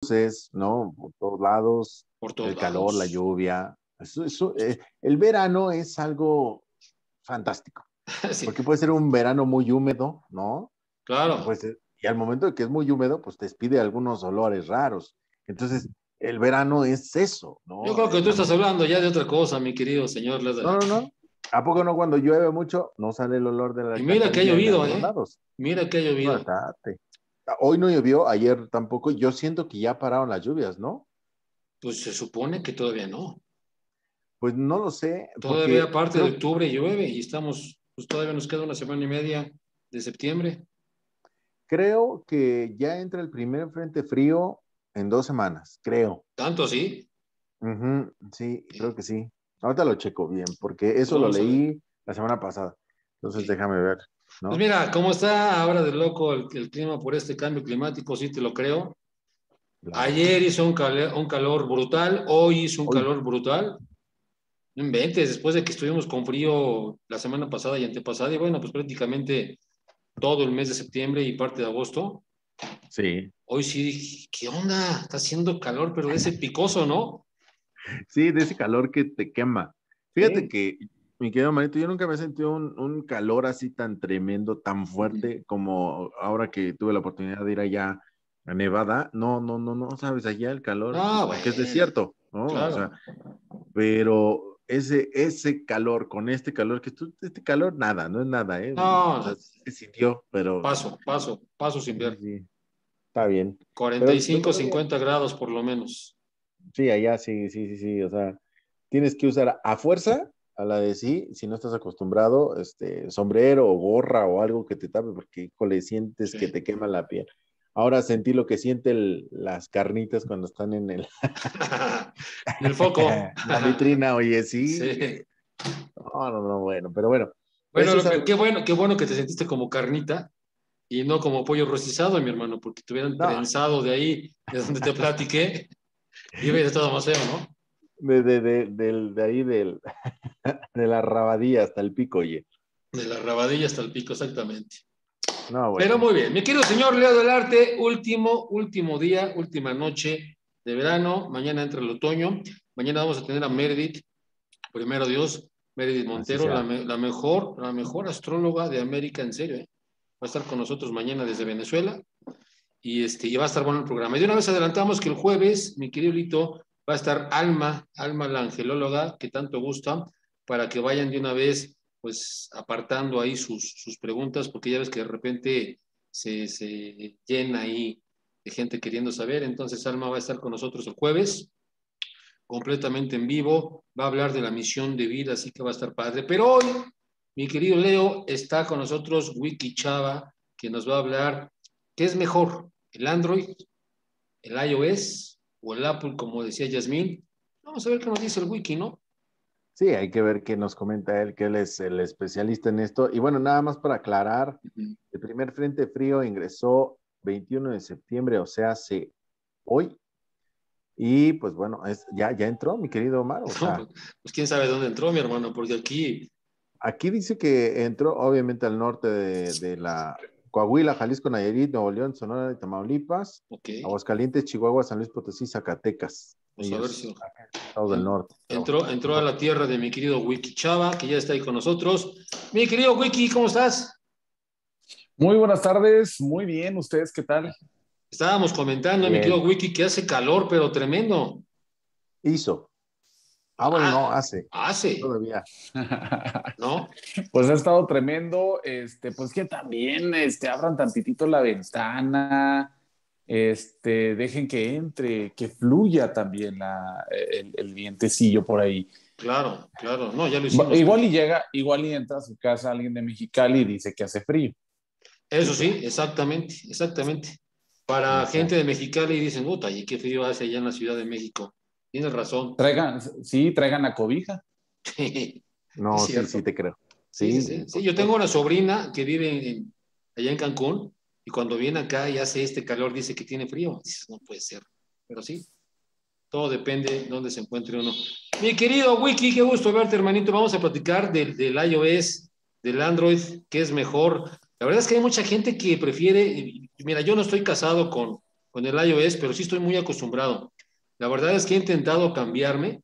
luces, ¿no? Por todos lados, Por todos el calor, la lluvia. Eso, eso, eh, el verano es algo fantástico, Sí, porque puede ser un verano muy húmedo, ¿no? claro. Pues, eh, y al momento de que es muy húmedo, pues te despide algunos olores raros. Entonces, el verano es eso, ¿no? Yo creo que tú estás hablando ya de otra cosa, mi querido señor. No, no, no. ¿A poco no cuando llueve mucho no sale el olor de la Y mira que ha llovido, ¿eh? Mira que ha llovido. Hoy no llovió, ayer tampoco. Yo siento que ya pararon las lluvias, ¿no? Pues se supone que todavía no. Pues no lo sé. Todavía porque parte creo- de octubre llueve y estamos, pues todavía nos queda una semana y media de septiembre. Creo que ya entra el primer frente frío en dos semanas, creo. Tanto así. Ujú, sí, creo que sí. Ahorita lo checo bien, porque eso lo Vamos leí la semana pasada. Entonces déjame ver. ¿No? Pues mira, ¿cómo está ahora de loco el, el clima por este cambio climático? Sí, te lo creo. Ayer hizo un, cale- un calor brutal, hoy hizo un Hoy. calor brutal. No inventes, después de que estuvimos con frío la semana pasada y antepasada, y bueno, pues prácticamente todo el mes de septiembre y parte de agosto, Sí, hoy sí dije, ¿qué onda? Está haciendo calor, pero de ese picoso, ¿no? sí, de ese calor que te quema. Fíjate Sí. que, mi querido Manito, yo nunca me he sentido un, un calor así tan tremendo, tan fuerte como ahora que tuve la oportunidad de ir allá a Nevada. No, no, no, no, sabes, allá el calor, Ah, porque es desierto, ¿no? O sea, pero ese, ese calor, con este calor, que tú, este calor, nada, no es nada, ¿eh? No, O sea, se sintió, pero... Paso, paso, paso sin ver. sí, Está bien. 45, Pero- 50 grados por lo menos. Sí, allá sí, sí, sí, sí. O sea, tienes que usar a fuerza a la de sí, si no estás acostumbrado, este, sombrero o gorra o algo que te tape, porque híjole, sientes Sí. que te quema la piel. Ahora sentí lo que sienten las carnitas cuando están en el, el foco. la vitrina, oye, sí. Sí. No, no, no, bueno, pero bueno. Bueno, Eso es lo que- algo- qué bueno, qué bueno que te sentiste como carnita y no como pollo rostizado, mi hermano, porque te hubieran No. prensado de ahí, de donde te platiqué, y hubiera estado más feo, ¿no? De, de, de, de ahí del, de la rabadilla hasta el pico, oye. De la rabadilla hasta el pico, exactamente. No, bueno. Pero muy bien, mi querido señor Leo del Arte, último, último día, última noche de verano, mañana entra el otoño, mañana vamos a tener a Meredith, primero Dios, Meredith Montero, la, me- la mejor, la mejor astróloga de América, en serio, ¿eh? va a estar con nosotros mañana desde Venezuela y, este, y va a estar bueno el programa. Y de una vez adelantamos que el jueves, mi querido Lito, va a estar Alma, Alma la angelóloga, que tanto gusta, para que vayan de una vez pues apartando ahí sus, sus preguntas, porque ya ves que de repente se, se llena ahí de gente queriendo saber. Entonces Alma va a estar con nosotros el jueves, completamente en vivo, va a hablar de la misión de vida, así que va a estar padre. Pero hoy, mi querido Leo, está con nosotros Wiki Chava, que nos va a hablar, ¿qué es mejor? ¿El Android, el iOS o el Apple, como decía Yasmín? Vamos a ver qué nos dice el Wiki, ¿no? Sí, hay que ver qué nos comenta él, que él es el especialista en esto. Y bueno, nada más para aclarar, el primer frente frío ingresó 21 de septiembre, o sea, hace hoy. Y pues bueno, es, ya, ya entró, mi querido Omar. O sea, No, pues, pues quién sabe dónde entró, mi hermano, porque aquí aquí dice que entró obviamente al norte de, de la Coahuila, Jalisco, Nayarit, Nuevo León, Sonora y Tamaulipas, Ok. Aguascalientes, Chihuahua, San Luis Potosí, Zacatecas. Pues a ver si estados del norte. entró, entró a la tierra de mi querido Wiki Chava, que ya está ahí con nosotros. Mi querido Wiki, ¿cómo estás? Muy buenas tardes, muy bien, ¿ustedes qué tal? Estábamos comentando, mi Bien. querido Wiki, que hace calor, pero tremendo. Hizo. Ah, bueno, Ah. no, hace. Hace, Todavía. ¿no? Pues ha estado tremendo, este, pues que también este, abran tantitito la ventana, este, dejen que entre, que fluya también la, el, el vientecillo por ahí. Claro, claro. No, ya lo hicimos. Igual y llega, igual y entra a su casa alguien de Mexicali y dice que hace frío. Eso sí, exactamente, exactamente. Para Exacto. gente de Mexicali dicen, puta, ¿y qué frío hace allá en la Ciudad de México? Tienes razón. Traigan, sí, traigan la cobija. sí, No, sí, sí te creo. sí, sí. Sí, yo tengo una sobrina que vive en- allá en Cancún y cuando viene acá y hace este calor dice que tiene frío. Dices, no puede ser. Pero sí, todo depende de dónde se encuentre uno. Mi querido Wiki, qué gusto verte, hermanito. Vamos a platicar del, del iOS, del Android, qué es mejor. La verdad es que hay mucha gente que prefiere, y mira, yo no estoy casado con, con el iOS, pero sí estoy muy acostumbrado. La verdad es que he intentado cambiarme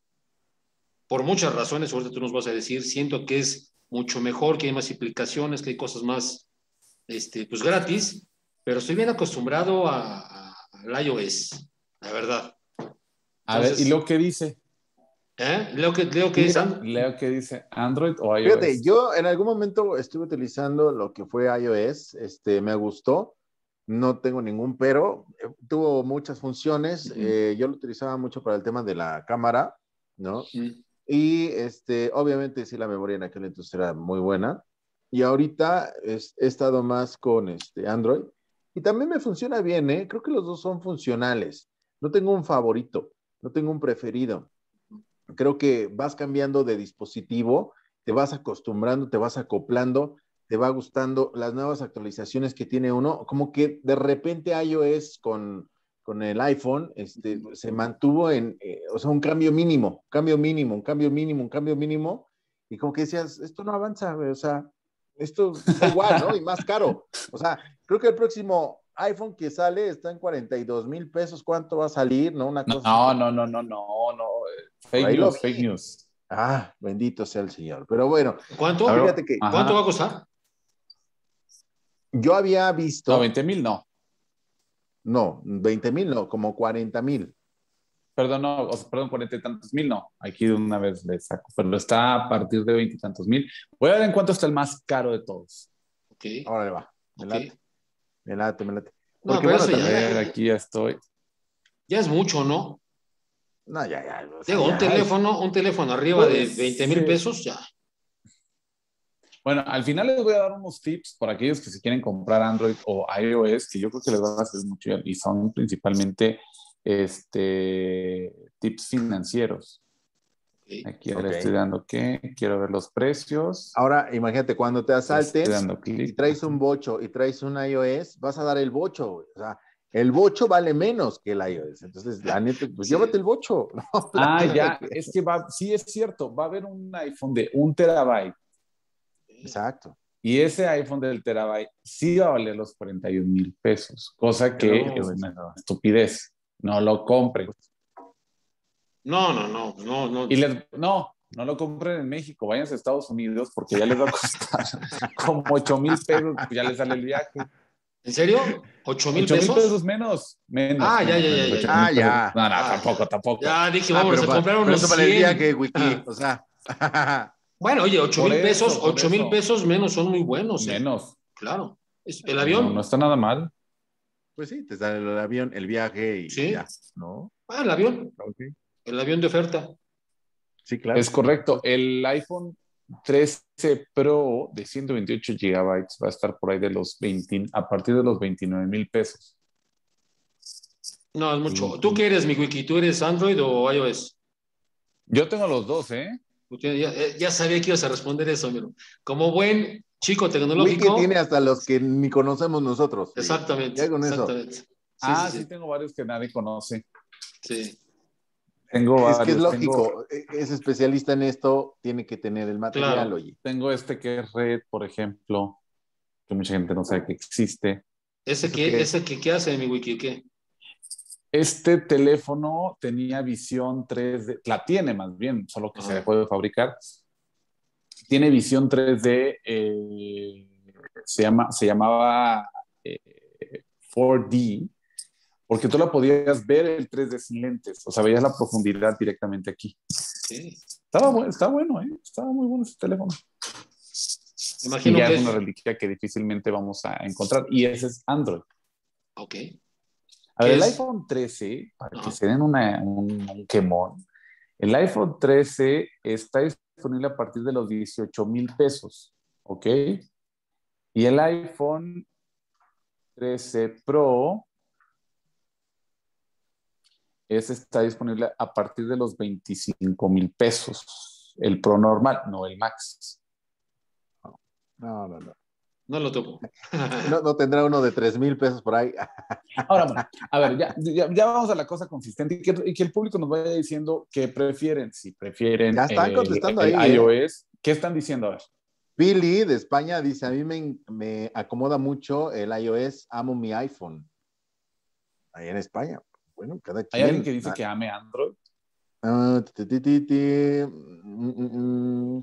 por muchas razones, ahorita tú nos vas a decir, siento que es mucho mejor, que hay más aplicaciones, que hay cosas más, este, pues gratis, pero estoy bien acostumbrado a, al iOS, la verdad. a ver, ¿y lo que dice? ¿Eh? Leo que, leo que es Leo que dice Android o iOS. Fíjate, yo en algún momento estuve utilizando lo que fue iOS, este, me gustó, no tengo ningún pero, eh, tuvo muchas funciones, eh, yo lo utilizaba mucho para el tema de la cámara, ¿no? Y este, obviamente sí la memoria en aquel entonces era muy buena, y ahorita he estado más con este Android, y también me funciona bien, ¿eh? Creo que los dos son funcionales, no tengo un favorito, no tengo un preferido creo que vas cambiando de dispositivo, te vas acostumbrando, te vas acoplando, te va gustando las nuevas actualizaciones que tiene uno, como que de repente iOS con, con el iPhone este, se mantuvo en, eh, o sea, un cambio mínimo, cambio mínimo, un cambio mínimo, un cambio mínimo, y como que decías, esto no avanza, o sea, esto es igual, ¿no? Y más caro. O sea, creo que el próximo iPhone que sale está en 42 mil pesos, ¿cuánto va a salir? ¿No? Una cosa no, no, no, no, no, no, Fake news, fake news. Ah, bendito sea el Señor. Pero bueno. ¿Cuánto? Fíjate que, ¿Cuánto va a costar? Yo había visto. No, 20 mil no. No, 20 mil no, como 40 mil. Perdón, no, perdón, 40 y tantos mil no. Aquí de una vez le saco, pero está a partir de 20 y tantos mil. Voy a ver en cuánto está el más caro de todos. Ok. Ahora le va. Me late. Me late, me late. Porque bueno, ya, aquí ya estoy. Ya es mucho, ¿no? No, ya, ya. un teléfono, un teléfono arriba de 20 mil pesos, ya. Bueno, al final les voy a dar unos tips para aquellos que se quieren comprar Android o iOS, que yo creo que les van a hacer mucho y son principalmente este, tips financieros. Aquí ahora estoy dando que quiero ver los precios. Ahora, imagínate, cuando te asaltes y traes un bocho y traes un iOS, vas a dar el bocho. O sea, el bocho vale menos que el iOS. Entonces, la neta, pues llévate el bocho. ah, ya, es que va, sí es cierto, va a haber un iPhone de un terabyte. Exacto. Y ese iPhone del terabyte sí va a valer los 41 mil pesos, cosa que es una estupidez. No lo compren. No, no, no, no, no. Y no, no lo compren en México, vayan a Estados Unidos porque ya les va a costar como 8 mil pesos, ya les sale el viaje. ¿En serio? ¿8 mil pesos? 8 mil pesos menos. menos ah, ya, ya, ya. ya. Ah, ya. No, no, ah, tampoco, tampoco. Ya dije, ah, vamos a comprar unos pero 100. el viaje, Wiki, ah. o sea. bueno, oye, 8 mil pesos, 8 mil pesos menos son muy buenos. ¿eh? Menos. Claro. ¿El avión? No, no, está nada mal. Pues sí, te sale el avión, el viaje y ¿Sí? ya, ¿no? Ah, el avión. Okay. El avión de oferta. Sí, claro. Es correcto. El iPhone 13 Pro de 128 gigabytes va a estar por ahí de los 20, a partir de los 29 mil pesos. No, es mucho. ¿Tú qué eres, mi wiki? ¿Tú eres Android o iOS? Yo tengo los dos, ¿eh? Ya, ya sabía que ibas a responder eso, amigo. Como buen chico tecnológico. Wiki tiene hasta los que ni conocemos nosotros. Exactamente. exactamente. ah, sí, tengo varios que nadie conoce. Sí. Tengo es que es lógico, e, es especialista en esto, tiene que tener el material, oye. Tengo este que es Red, por ejemplo, que mucha gente no sabe que existe. ¿Ese qué, ese que, qué hace en mi wiki? ¿Qué? Este teléfono tenía visión 3D, la tiene más bien, solo que se le puede fabricar. Tiene visión 3D, eh, se, llama, se llamaba 4D, eh, porque tú la podías ver el 3D sin lentes, o sea, veías la profundidad directamente aquí. Estaba, bueno, estaba bueno, ¿eh? Estaba muy bueno ese teléfono. Imagino y ya es una reliquia que difícilmente vamos a encontrar, y ese es Android. Ok. A ver, el iPhone 13, para que se den una, un, un, quemón, el iPhone 13 está disponible a partir de los 18 mil pesos, ¿ok? Y el iPhone 13 Pro ese está disponible a partir de los 25 mil pesos. El Pro normal, no el Max. No, no, no. No lo topo. no, tendrá uno de 3 mil pesos por ahí. Ahora, bueno, a ver, ya, ya, vamos a la cosa consistente y que, el público nos vaya diciendo qué prefieren. Si prefieren ya están contestando el, ahí, ¿eh? iOS, ¿qué están diciendo? A ver. Billy de España dice, a mí me, me acomoda mucho el iOS, amo mi iPhone. allá en España. Bueno, cada quien. ¿Hay alguien que dice que ame Android? Ah, mm, mm, mm.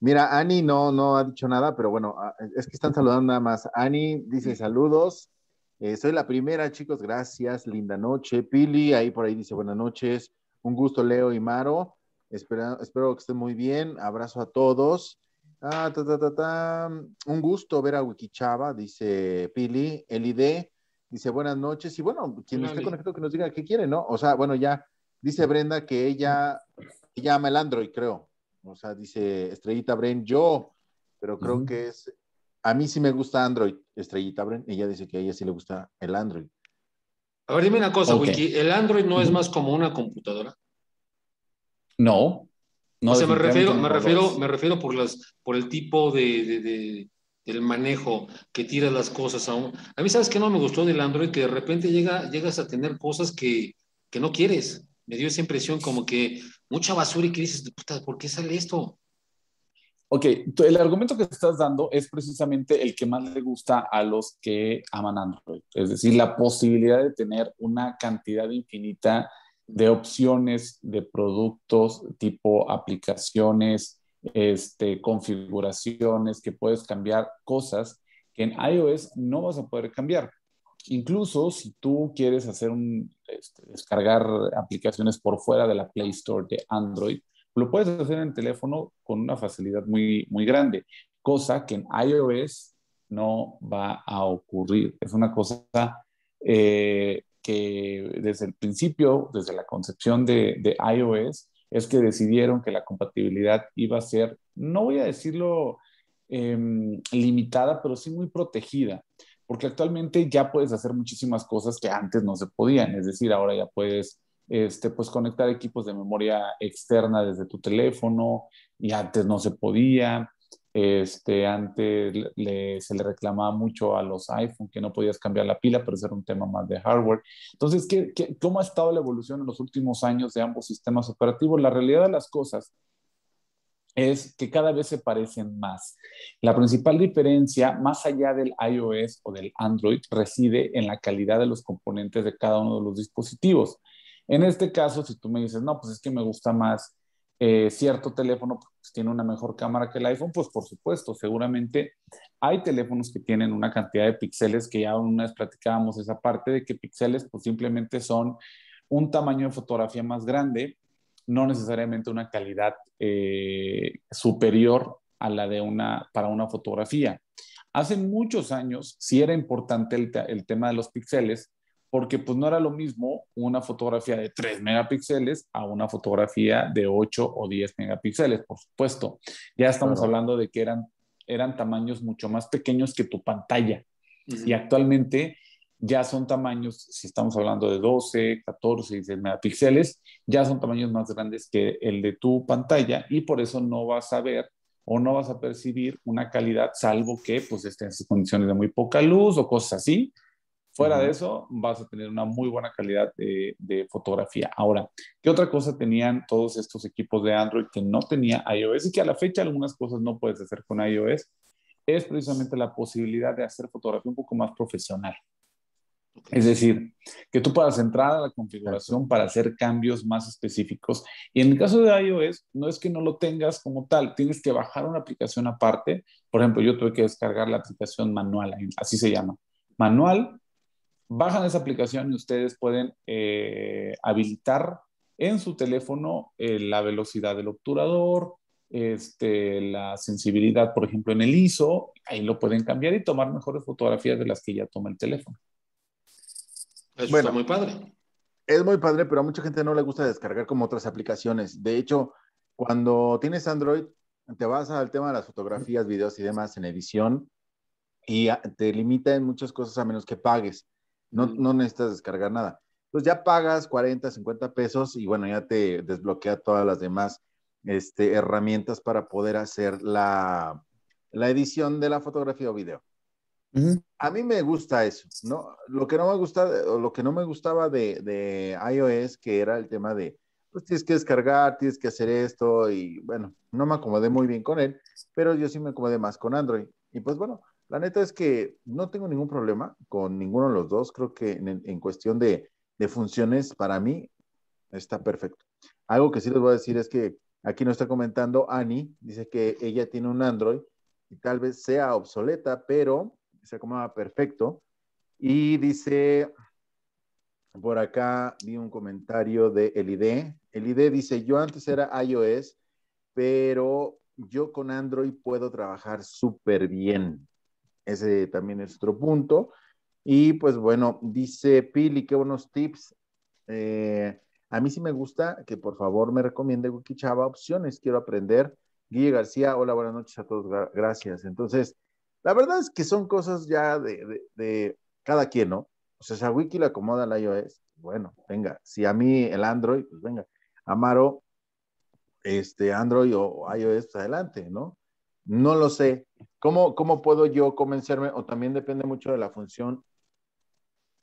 Mira, Ani no, no ha dicho nada, pero bueno, ah, es que están saludando nada más. Ani dice saludos. Eh, soy la primera, chicos, gracias. Linda noche. Pili, ahí por ahí dice buenas noches. Un gusto, Leo y Maro. Espero, espero que estén muy bien. Abrazo a todos. Ah, ta, ta, ta, Un gusto ver a Wikichava, dice Pili. Elide dice buenas noches. Y bueno, quien esté conectado que nos diga qué quiere, ¿no? O sea, bueno, ya dice Brenda que ella, ella ama el Android, creo. O sea, dice Estrellita Bren, yo, pero creo que es, a mí sí me gusta Android, Estrellita Bren. Ella dice que a ella sí le gusta el Android. A ver, dime una cosa, Wiki, ¿el Android no es más como una computadora? No. no o sea, me refiero, me refiero, me refiero por las, por el tipo de, del manejo que tira las cosas a un. A mí, ¿sabes qué no me gustó del Android? Que de repente llega, llegas a tener cosas que, que no quieres. Me dio esa impresión como que mucha basura y que dices, puta, ¿por qué sale esto? Ok, el argumento que estás dando es precisamente el que más le gusta a los que aman Android, es decir, la posibilidad de tener una cantidad infinita de opciones de productos tipo aplicaciones, este, configuraciones, que puedes cambiar cosas que en iOS no vas a poder cambiar. Incluso si tú quieres hacer un, este, descargar aplicaciones por fuera de la Play Store de Android, lo puedes hacer en teléfono con una facilidad muy, muy grande, cosa que en iOS no va a ocurrir. Es una cosa eh, que desde el principio, desde la concepción de, de, iOS, es que decidieron que la compatibilidad iba a ser, no voy a decirlo em, limitada, pero sí muy protegida, porque actualmente ya puedes hacer muchísimas cosas que antes no se podían, es decir, ahora ya puedes este, pues conectar equipos de memoria externa desde tu teléfono y antes no se podía. Este, antes se le reclamaba mucho a los iPhone que no podías cambiar la pila, pero eso era un tema más de hardware. Entonces, ¿qué, cómo ha estado la evolución en los últimos años de ambos sistemas operativos? La realidad de las cosas es que cada vez se parecen más. La principal diferencia, más allá del iOS o del Android, reside en la calidad de los componentes de cada uno de los dispositivos. En este caso, si tú me dices, no, pues es que me gusta más eh, cierto teléfono, pues tiene una mejor cámara que el iPhone, pues por supuesto, seguramente hay teléfonos que tienen una cantidad de píxeles que ya una vez platicábamos esa parte de que píxeles pues simplemente son un tamaño de fotografía más grande, no necesariamente una calidad eh, superior a la de una para una fotografía. Hace muchos años sí era importante el, el tema de los píxeles porque pues no era lo mismo una fotografía de 3 megapíxeles a una fotografía de 8 o 10 megapíxeles, por supuesto. Ya estamos hablando de que eran, eran tamaños mucho más pequeños que tu pantalla. Y actualmente ya son tamaños, si estamos hablando de 12, 14, 16 megapíxeles, ya son tamaños más grandes que el de tu pantalla y por eso no vas a ver o no vas a percibir una calidad, salvo que pues esté en condiciones de muy poca luz o cosas así, Fuera de eso, vas a tener una muy buena calidad de, fotografía. Ahora, ¿qué otra cosa tenían todos estos equipos de Android que no tenía iOS y que a la fecha algunas cosas no puedes hacer con iOS? Es precisamente la posibilidad de hacer fotografía un poco más profesional. Es decir, que tú puedas entrar a la configuración para hacer cambios más específicos. Y en el caso de iOS, no es que no lo tengas como tal, tienes que bajar una aplicación aparte. Por ejemplo, yo tuve que descargar la aplicación manual, así se llama. Manual bajan esa aplicación y ustedes pueden eh, habilitar en su teléfono eh, la velocidad del obturador, este, la sensibilidad, por ejemplo, en el ISO, ahí lo pueden cambiar y tomar mejores fotografías de las que ya toma el teléfono. Eso bueno, está muy padre. Es muy padre, pero a mucha gente no le gusta descargar como otras aplicaciones. De hecho, cuando tienes Android, te vas al tema de las fotografías, videos y demás en edición y te limita en muchas cosas a menos que pagues. No, no necesitas descargar nada. Pues ya pagas 40, 50 pesos y bueno, ya te desbloquea todas las demás este, herramientas para poder hacer la, la edición de la fotografía o video. A mí me gusta eso, ¿no? Lo que no me gusta, lo que no me gustaba de, iOS, que era el tema de, pues tienes que descargar, tienes que hacer esto, y bueno, no me acomodé muy bien con él, pero yo sí me acomodé más con Android. Y pues bueno, La neta es que no tengo ningún problema con ninguno de los dos. Creo que en, cuestión de, de, funciones, para mí está perfecto. Algo que sí les voy a decir es que aquí nos está comentando Ani, dice que ella tiene un Android y tal vez sea obsoleta, pero se acomoda perfecto. Y dice, por acá vi un comentario de Elide. Elide dice, yo antes era iOS, pero yo con Android puedo trabajar súper bien. Ese también es otro punto. Y pues bueno, dice Pili, qué buenos tips. Eh, a mí sí me gusta que por favor me recomiende Wikichava opciones. Quiero aprender. Guille García, hola, buenas noches a todos. Gracias. Entonces, la verdad es que son cosas ya de, cada quien, ¿no? O sea, si a Wiki le acomoda la iOS, bueno, venga. Si a mí el Android, pues venga. Amaro, este, Android o iOS, pues adelante, ¿no? No lo sé. ¿Cómo, ¿Cómo puedo yo convencerme? O también depende mucho de la función.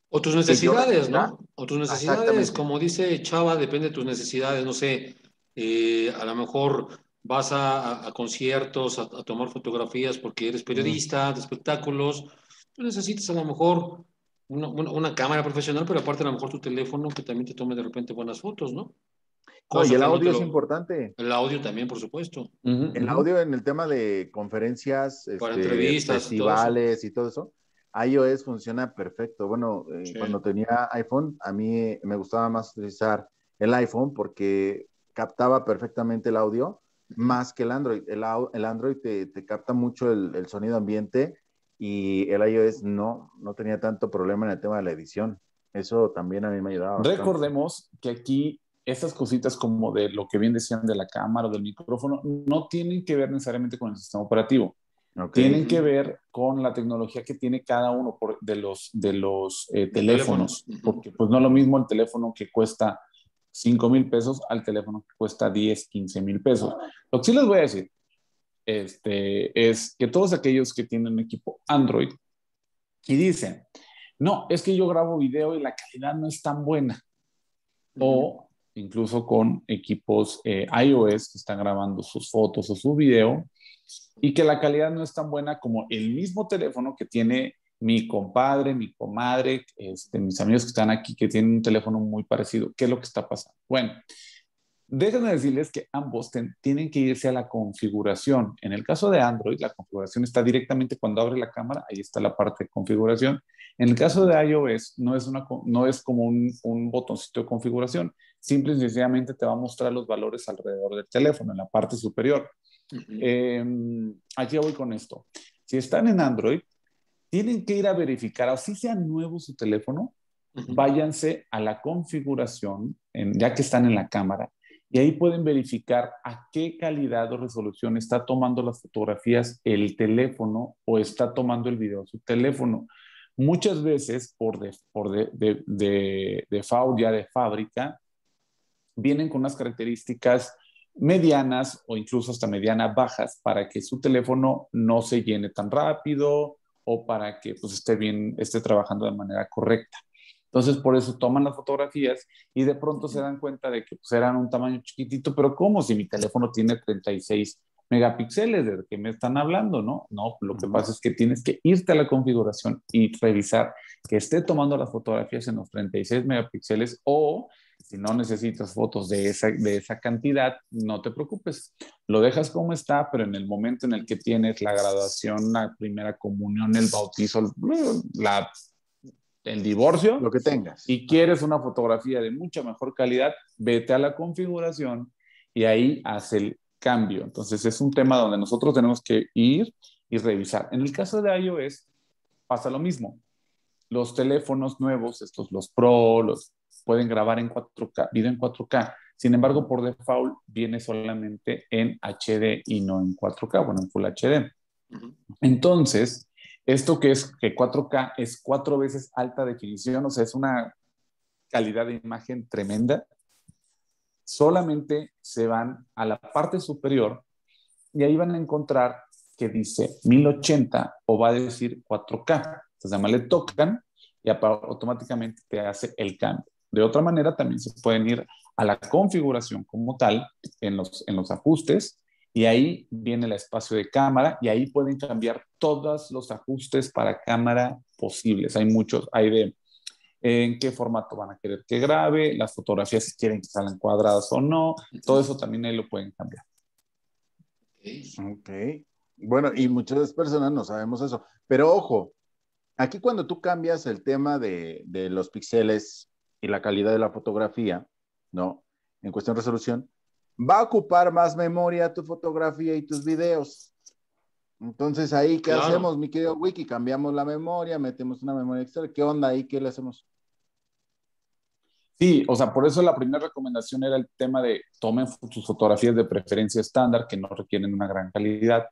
O tus necesidades, ¿no? O tus necesidades, como dice Chava, depende de tus necesidades. No sé, eh, a lo mejor vas a, conciertos, a, tomar fotografías porque eres periodista de espectáculos. Tú necesitas a lo mejor una, una, cámara profesional, pero aparte a lo mejor tu teléfono que también te tome de repente buenas fotos, ¿no? y el audio es importante. El audio también, por supuesto. El audio en el tema de conferencias, Para este, entrevistas, festivales y todo eso. iOS funciona perfecto. Bueno, eh, cuando tenía iPhone, a mí me gustaba más utilizar el iPhone porque captaba perfectamente el audio más que el Android. El, el Android te, te, capta mucho el, el, sonido ambiente y el iOS no, no tenía tanto problema en el tema de la edición. Eso también a mí me ayudaba. Recordemos que aquí estas cositas como de lo que bien decían de la cámara o del micrófono, no tienen que ver necesariamente con el sistema operativo. Tienen que ver con la tecnología que tiene cada uno de los, de los eh, teléfonos, porque pues no es lo mismo el teléfono que cuesta 5 mil pesos al teléfono que cuesta 10, 15 mil pesos. Lo que sí les voy a decir este, es que todos aquellos que tienen un equipo Android y dicen, no, es que yo grabo video y la calidad no es tan buena. O incluso con equipos eh, iOS que están grabando sus fotos o su video y que la calidad no es tan buena como el mismo teléfono que tiene mi compadre, mi comadre, este, mis amigos que están aquí que tienen un teléfono muy parecido. ¿Qué es lo que está pasando? Bueno, déjenme decirles que ambos tienen que irse a la configuración. En el caso de Android, la configuración está directamente cuando abre la cámara, ahí está la parte de configuración. En el caso de iOS, no es, una, no es como un, un botoncito de configuración, simple y sencillamente te va a mostrar los valores alrededor del teléfono, en la parte superior. Em, aquí voy con esto. Si están en Android, tienen que ir a verificar, si sea nuevo su teléfono, váyanse a la configuración, ya que están en la cámara, y ahí pueden verificar a qué calidad o resolución está tomando las fotografías el teléfono o está tomando el video su teléfono. Muchas veces, por, de, por de, de, de, ya de fábrica, vienen con unas características medianas o incluso hasta medianas bajas para que su teléfono no se llene tan rápido o para que pues, esté bien, esté trabajando de manera correcta. Entonces, por eso toman las fotografías y de pronto se dan cuenta de que pues, eran un tamaño chiquitito, pero ¿cómo si mi teléfono tiene 36 megapíxeles de que me están hablando, ¿no? No, lo que pasa es que tienes que irte a la configuración y revisar que esté tomando las fotografías en los 36 megapíxeles o si no necesitas fotos de esa, de esa cantidad, no te preocupes. Lo dejas como está, pero en el momento en el que tienes la graduación, la primera comunión, el bautizo, la, el divorcio, lo que tengas, y quieres una fotografía de mucha mejor calidad, vete a la configuración y ahí haz el cambio. Entonces es un tema donde nosotros tenemos que ir y revisar. En el caso de iOS pasa lo mismo. Los teléfonos nuevos, estos los Pro, los pueden grabar en 4K, video en 4K. Sin embargo, por default viene solamente en HD y no en 4K, bueno, en Full HD. Entonces, esto que es que 4K es cuatro veces alta definición, o sea, es una calidad de imagen tremenda. Solamente se van a la parte superior y ahí van a encontrar que dice 1080 o va a decir 4K. Entonces, además le tocan y automáticamente te hace el cambio. De otra manera, también se pueden ir a la configuración como tal en los, en los ajustes y ahí viene el espacio de cámara y ahí pueden cambiar todos los ajustes para cámara posibles. Hay muchos, hay de en qué formato van a querer que grabe, las fotografías si quieren que salgan cuadradas o no, todo eso también ahí lo pueden cambiar. Ok. Bueno, y muchas personas no sabemos eso, pero ojo, aquí cuando tú cambias el tema de, de los píxeles y la calidad de la fotografía, ¿no? En cuestión de resolución, va a ocupar más memoria tu fotografía y tus videos. Entonces ahí, ¿qué hacemos, mi querido Wiki? Cambiamos la memoria, metemos una memoria extra. ¿Qué onda ahí? ¿Qué le hacemos? Sí, o sea, por eso la primera recomendación era el tema de tomen sus fotografías de preferencia estándar que no requieren una gran calidad,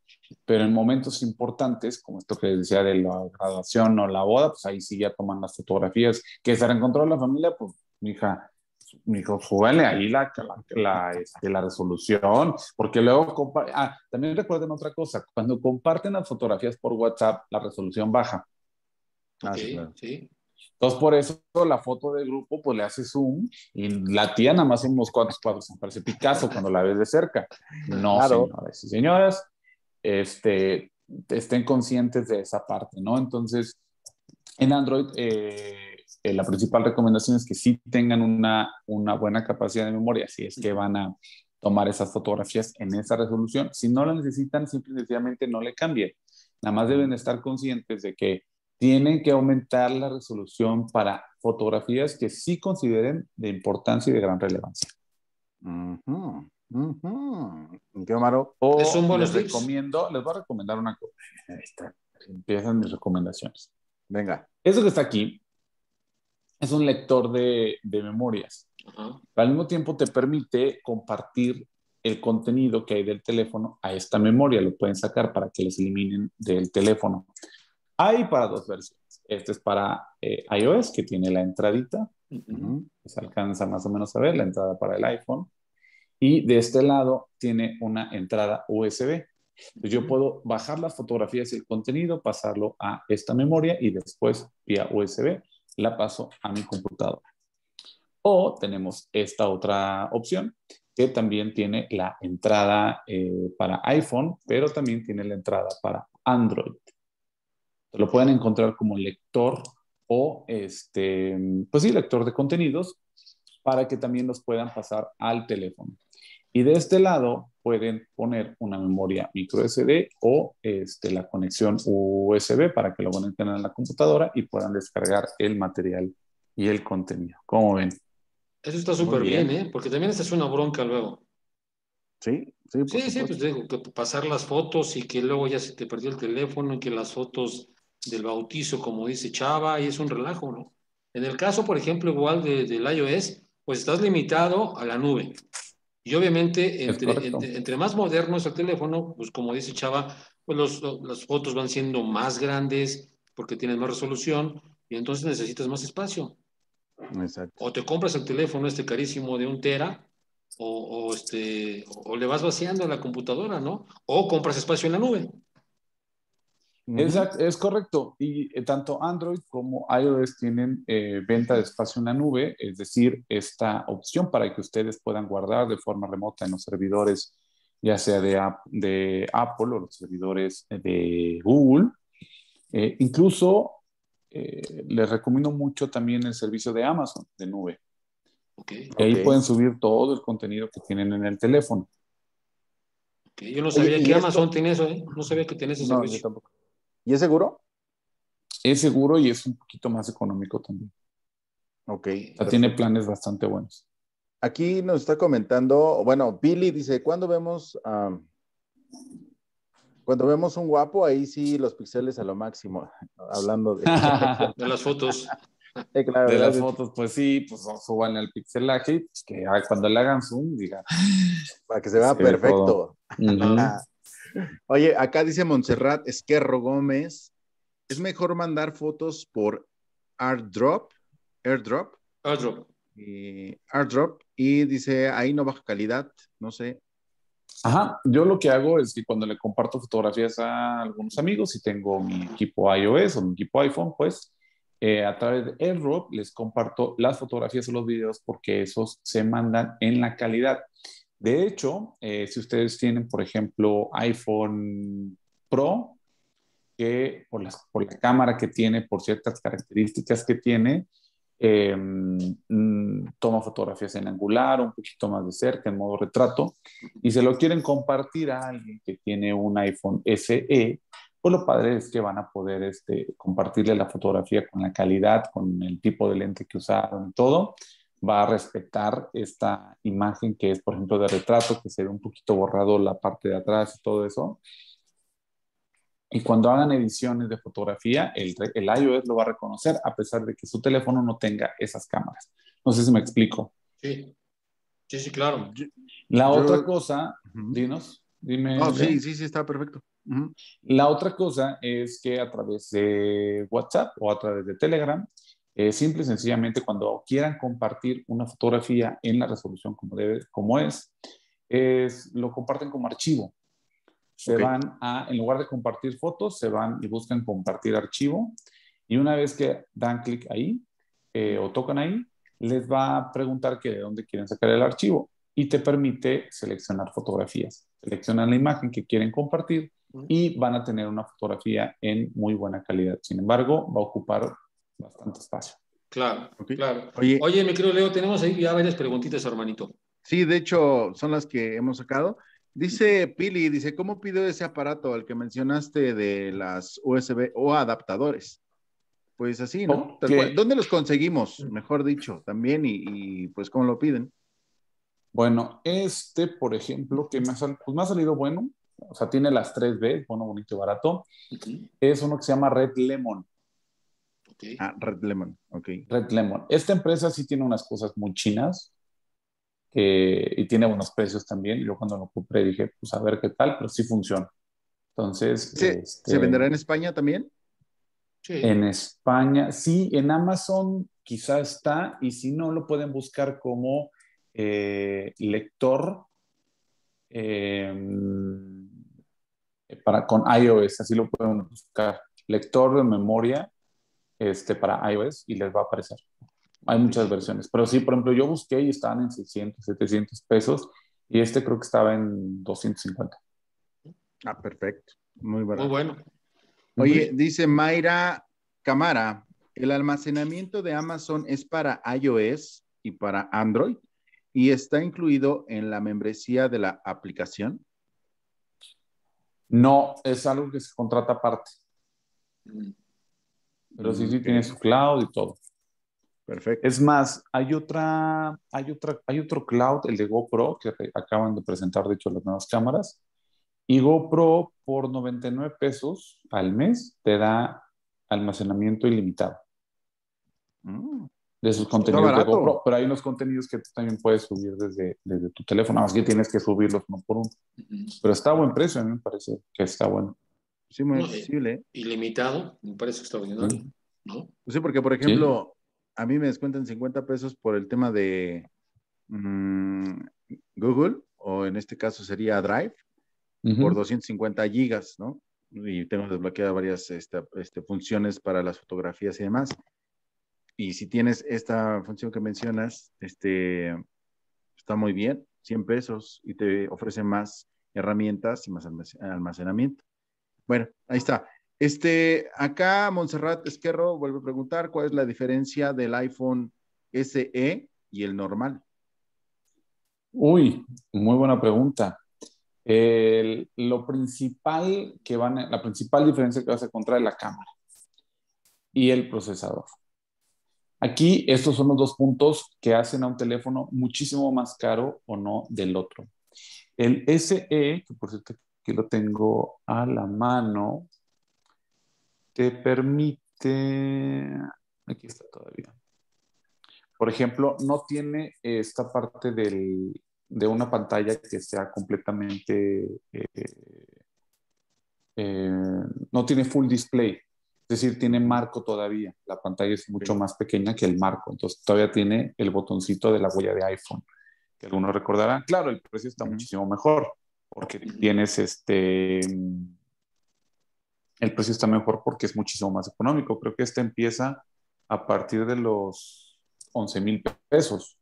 pero en momentos importantes, como esto que decía de la graduación o la boda, pues ahí sí ya toman las fotografías que se encontró en la familia, pues mi hija, mi hijo, súbele ahí la, la, este, la, resolución, porque luego, ah, también recuerden otra cosa, cuando comparten las fotografías por WhatsApp, la resolución baja. Ah, sí, sí. Entonces, por eso la foto del grupo, pues le hace zoom y la tía nada más unos cuantos cuadros, parece Picasso cuando la ves de cerca. No, señoras y señoras, este, estén conscientes de esa parte, ¿no? Entonces, en Android, eh, eh, la principal recomendación es que sí tengan una, una buena capacidad de memoria, si es que van a tomar esas fotografías en esa resolución. Si no la necesitan, simplemente no le cambien. Nada más deben estar conscientes de que tienen que aumentar la resolución para fotografías que sí consideren de importancia y de gran relevancia. ¿Qué, Omaro? es un buen les recomiendo, les voy a recomendar una cosa. Empiezan mis recomendaciones. Venga. Eso que está aquí es un lector de, de memorias. Al mismo tiempo te permite compartir el contenido que hay del teléfono a esta memoria. Lo pueden sacar para que les eliminen del teléfono. Hay para dos versiones. Este es para eh, iOS, que tiene la entradita. Se alcanza más o menos a ver la entrada para el iPhone. Y de este lado tiene una entrada USB. Entonces yo puedo bajar las fotografías y el contenido, pasarlo a esta memoria y después vía USB la paso a mi computadora. O tenemos esta otra opción que también tiene la entrada eh, para iPhone, pero también tiene la entrada para Android. Lo pueden encontrar como lector o, este, pues sí, lector de contenidos para que también los puedan pasar al teléfono. Y de este lado pueden poner una memoria micro SD o este, la conexión USB para que lo a tener en la computadora y puedan descargar el material y el contenido. ¿Cómo ven? Eso está súper bien. ¿eh? Porque también esta es una bronca luego. Sí, sí. Sí, sí, pues digo, que pasar las fotos y que luego ya se te perdió el teléfono y que las fotos del bautizo, como dice Chava, y es un relajo, ¿no? En el caso, por ejemplo, igual de, del iOS, pues estás limitado a la nube. Y obviamente, entre, más moderno es el teléfono, pues como dice Chava, pues los, las fotos van siendo más grandes porque tienen más resolución y entonces necesitas más espacio. Exacto. O te compras el teléfono este carísimo de un tera o, o, este, o le vas vaciando la computadora, ¿no? O compras espacio en la nube. Exacto, es correcto. Y eh, tanto Android como iOS tienen eh, venta de espacio en la nube, es decir, esta opción para que ustedes puedan guardar de forma remota en los servidores, ya sea de, de Apple o los servidores de Google. Eh, incluso les recomiendo mucho también el servicio de Amazon de nube. Ahí pueden subir todo el contenido que tienen en el teléfono. Yo no sabía que Amazon tiene eso, no sabía que tiene ese servicio. tampoco. ¿Y es seguro? Es seguro y es un poquito más económico también. Ok. tiene planes bastante buenos. Aquí nos está comentando, bueno, Billy dice, ¿cuándo vemos, cuando vemos un guapo, ahí sí los píxeles a lo máximo, hablando de, de las fotos. de las fotos, pues sí, pues suban el pixelaje, pues que cuando le hagan zoom, diga. Para que se vea perfecto. Oye, acá dice Montserrat Esquerro Gómez, ¿es mejor mandar fotos por AirDrop? AirDrop. AirDrop. Y AirDrop. Y dice, ahí no baja calidad, no sé. Ajá, yo lo que hago es que cuando le comparto fotografías a algunos amigos, y tengo mi equipo iOS o mi equipo iPhone, pues eh, a través de AirDrop les comparto las fotografías o los videos porque esos se mandan en la calidad De hecho, eh, si ustedes tienen, por ejemplo, iPhone Pro, que por, las, por la cámara que tiene, por ciertas características que tiene, em, mm, toma fotografías en angular, un poquito más de cerca, en modo retrato, y se lo quieren compartir a alguien que tiene un iPhone SE, pues lo padre es que van a poder este, compartirle la fotografía con la calidad, con el tipo de lente que usaron y todo. Va a respetar esta imagen que es, por ejemplo, de retrato, que se ve un poquito borrado la parte de atrás y todo eso. Y cuando hagan ediciones de fotografía, el, el iOS lo va a reconocer a pesar de que su teléfono no tenga esas cámaras. No sé si me explico. Sí, sí, sí, claro. La otra cosa, dinos, dime. Oh, sí, sí, sí, está perfecto. La otra cosa es que a través de WhatsApp o a través de Telegram, eh, simple y sencillamente cuando quieran compartir una fotografía en la resolución como, debe, como es, es, lo comparten como archivo. Se van a, en lugar de compartir fotos, se van y buscan compartir archivo. Y una vez que dan clic ahí eh, o tocan ahí, les va a preguntar que de dónde quieren sacar el archivo y te permite seleccionar fotografías. Seleccionan la imagen que quieren compartir y van a tener una fotografía en muy buena calidad. Sin embargo, va a ocupar bastante espacio. Claro, claro. Oye, Oye, mi querido Leo, tenemos ahí ya varias preguntitas, hermanito. Sí, de hecho, son las que hemos sacado. Dice Pili, dice, ¿cómo pido ese aparato al que mencionaste de las USB o adaptadores? Pues así, ¿no? ¿Dónde los conseguimos? Mejor dicho, también, y, pues cómo lo piden. Bueno, este, por ejemplo, que me ha, pues me ha salido bueno, o sea, tiene las tres B, bueno, bonito y barato. Es uno que se llama Red Lemon. Ah, Red Lemon, ok. Red Lemon. Esta empresa sí tiene unas cosas muy chinas y tiene buenos precios también. Yo cuando lo compré dije, pues a ver qué tal, pero sí funciona. Entonces. ¿Se, este, venderá en España también? Sí. En España, sí, en Amazon quizá está, y si no, lo pueden buscar como eh, lector Em, para, con iOS, así lo pueden buscar. Lector de memoria este, para iOS y les va a aparecer. Hay muchas versiones, pero sí, por ejemplo, yo busqué y estaban en 600, 700 pesos y este creo que estaba en 250. Ah, perfecto. Muy, Muy bueno. Oye, dice Mayra Camara, ¿el almacenamiento de Amazon es para iOS y para Android? y está incluido en la membresía de la aplicación? No, es algo que se contrata aparte. Pero sí, sí tiene su cloud y todo. Perfecto. Es más, hay otra, hay otra, hay otro cloud, el de GoPro, que acaban de presentar, de hecho, las nuevas cámaras. Y GoPro por 99 pesos al mes te da almacenamiento ilimitado. Mm de sus contenidos de GoPro, pero hay unos contenidos que tú también puedes subir desde, desde tu teléfono, más que tienes que subirlos uno por uno. Pero está a buen precio, a mí me parece que está bueno. Sí, muy accesible. ¿eh? Ilimitado, me parece extraordinario. Sí. ¿no? Pues sí, porque por ejemplo, a mí me descuentan 50 pesos por el tema de mm, Google, o en este caso sería Drive, por 250 gigas, ¿no? Y tengo desbloqueadas varias este, este, funciones para las fotografías y demás. Y si tienes esta función que mencionas, este, está muy bien, 100 pesos y te ofrece más herramientas y más almacenamiento. Bueno, ahí está. Este, acá Montserrat Esquerro vuelve a preguntar cuál es la diferencia del iPhone SE y el normal. Uy, muy buena pregunta. lo principal que van, la principal diferencia que vas a encontrar es la cámara y el procesador. Aquí estos son los dos puntos que hacen a un teléfono muchísimo más caro o no del otro. El SE, que por cierto aquí lo tengo a la mano, te permite, aquí está todavía, por ejemplo, no tiene esta parte de una pantalla que sea completamente, eh, eh, no tiene full display. Es decir, tiene marco todavía. La pantalla es mucho más pequeña que el marco. Entonces todavía tiene el botoncito de la huella de iPhone, que algunos recordarán. Claro, el precio está muchísimo mejor porque tienes este... El precio está mejor porque es muchísimo más económico. Creo que este empieza a partir de los 11 mil pesos.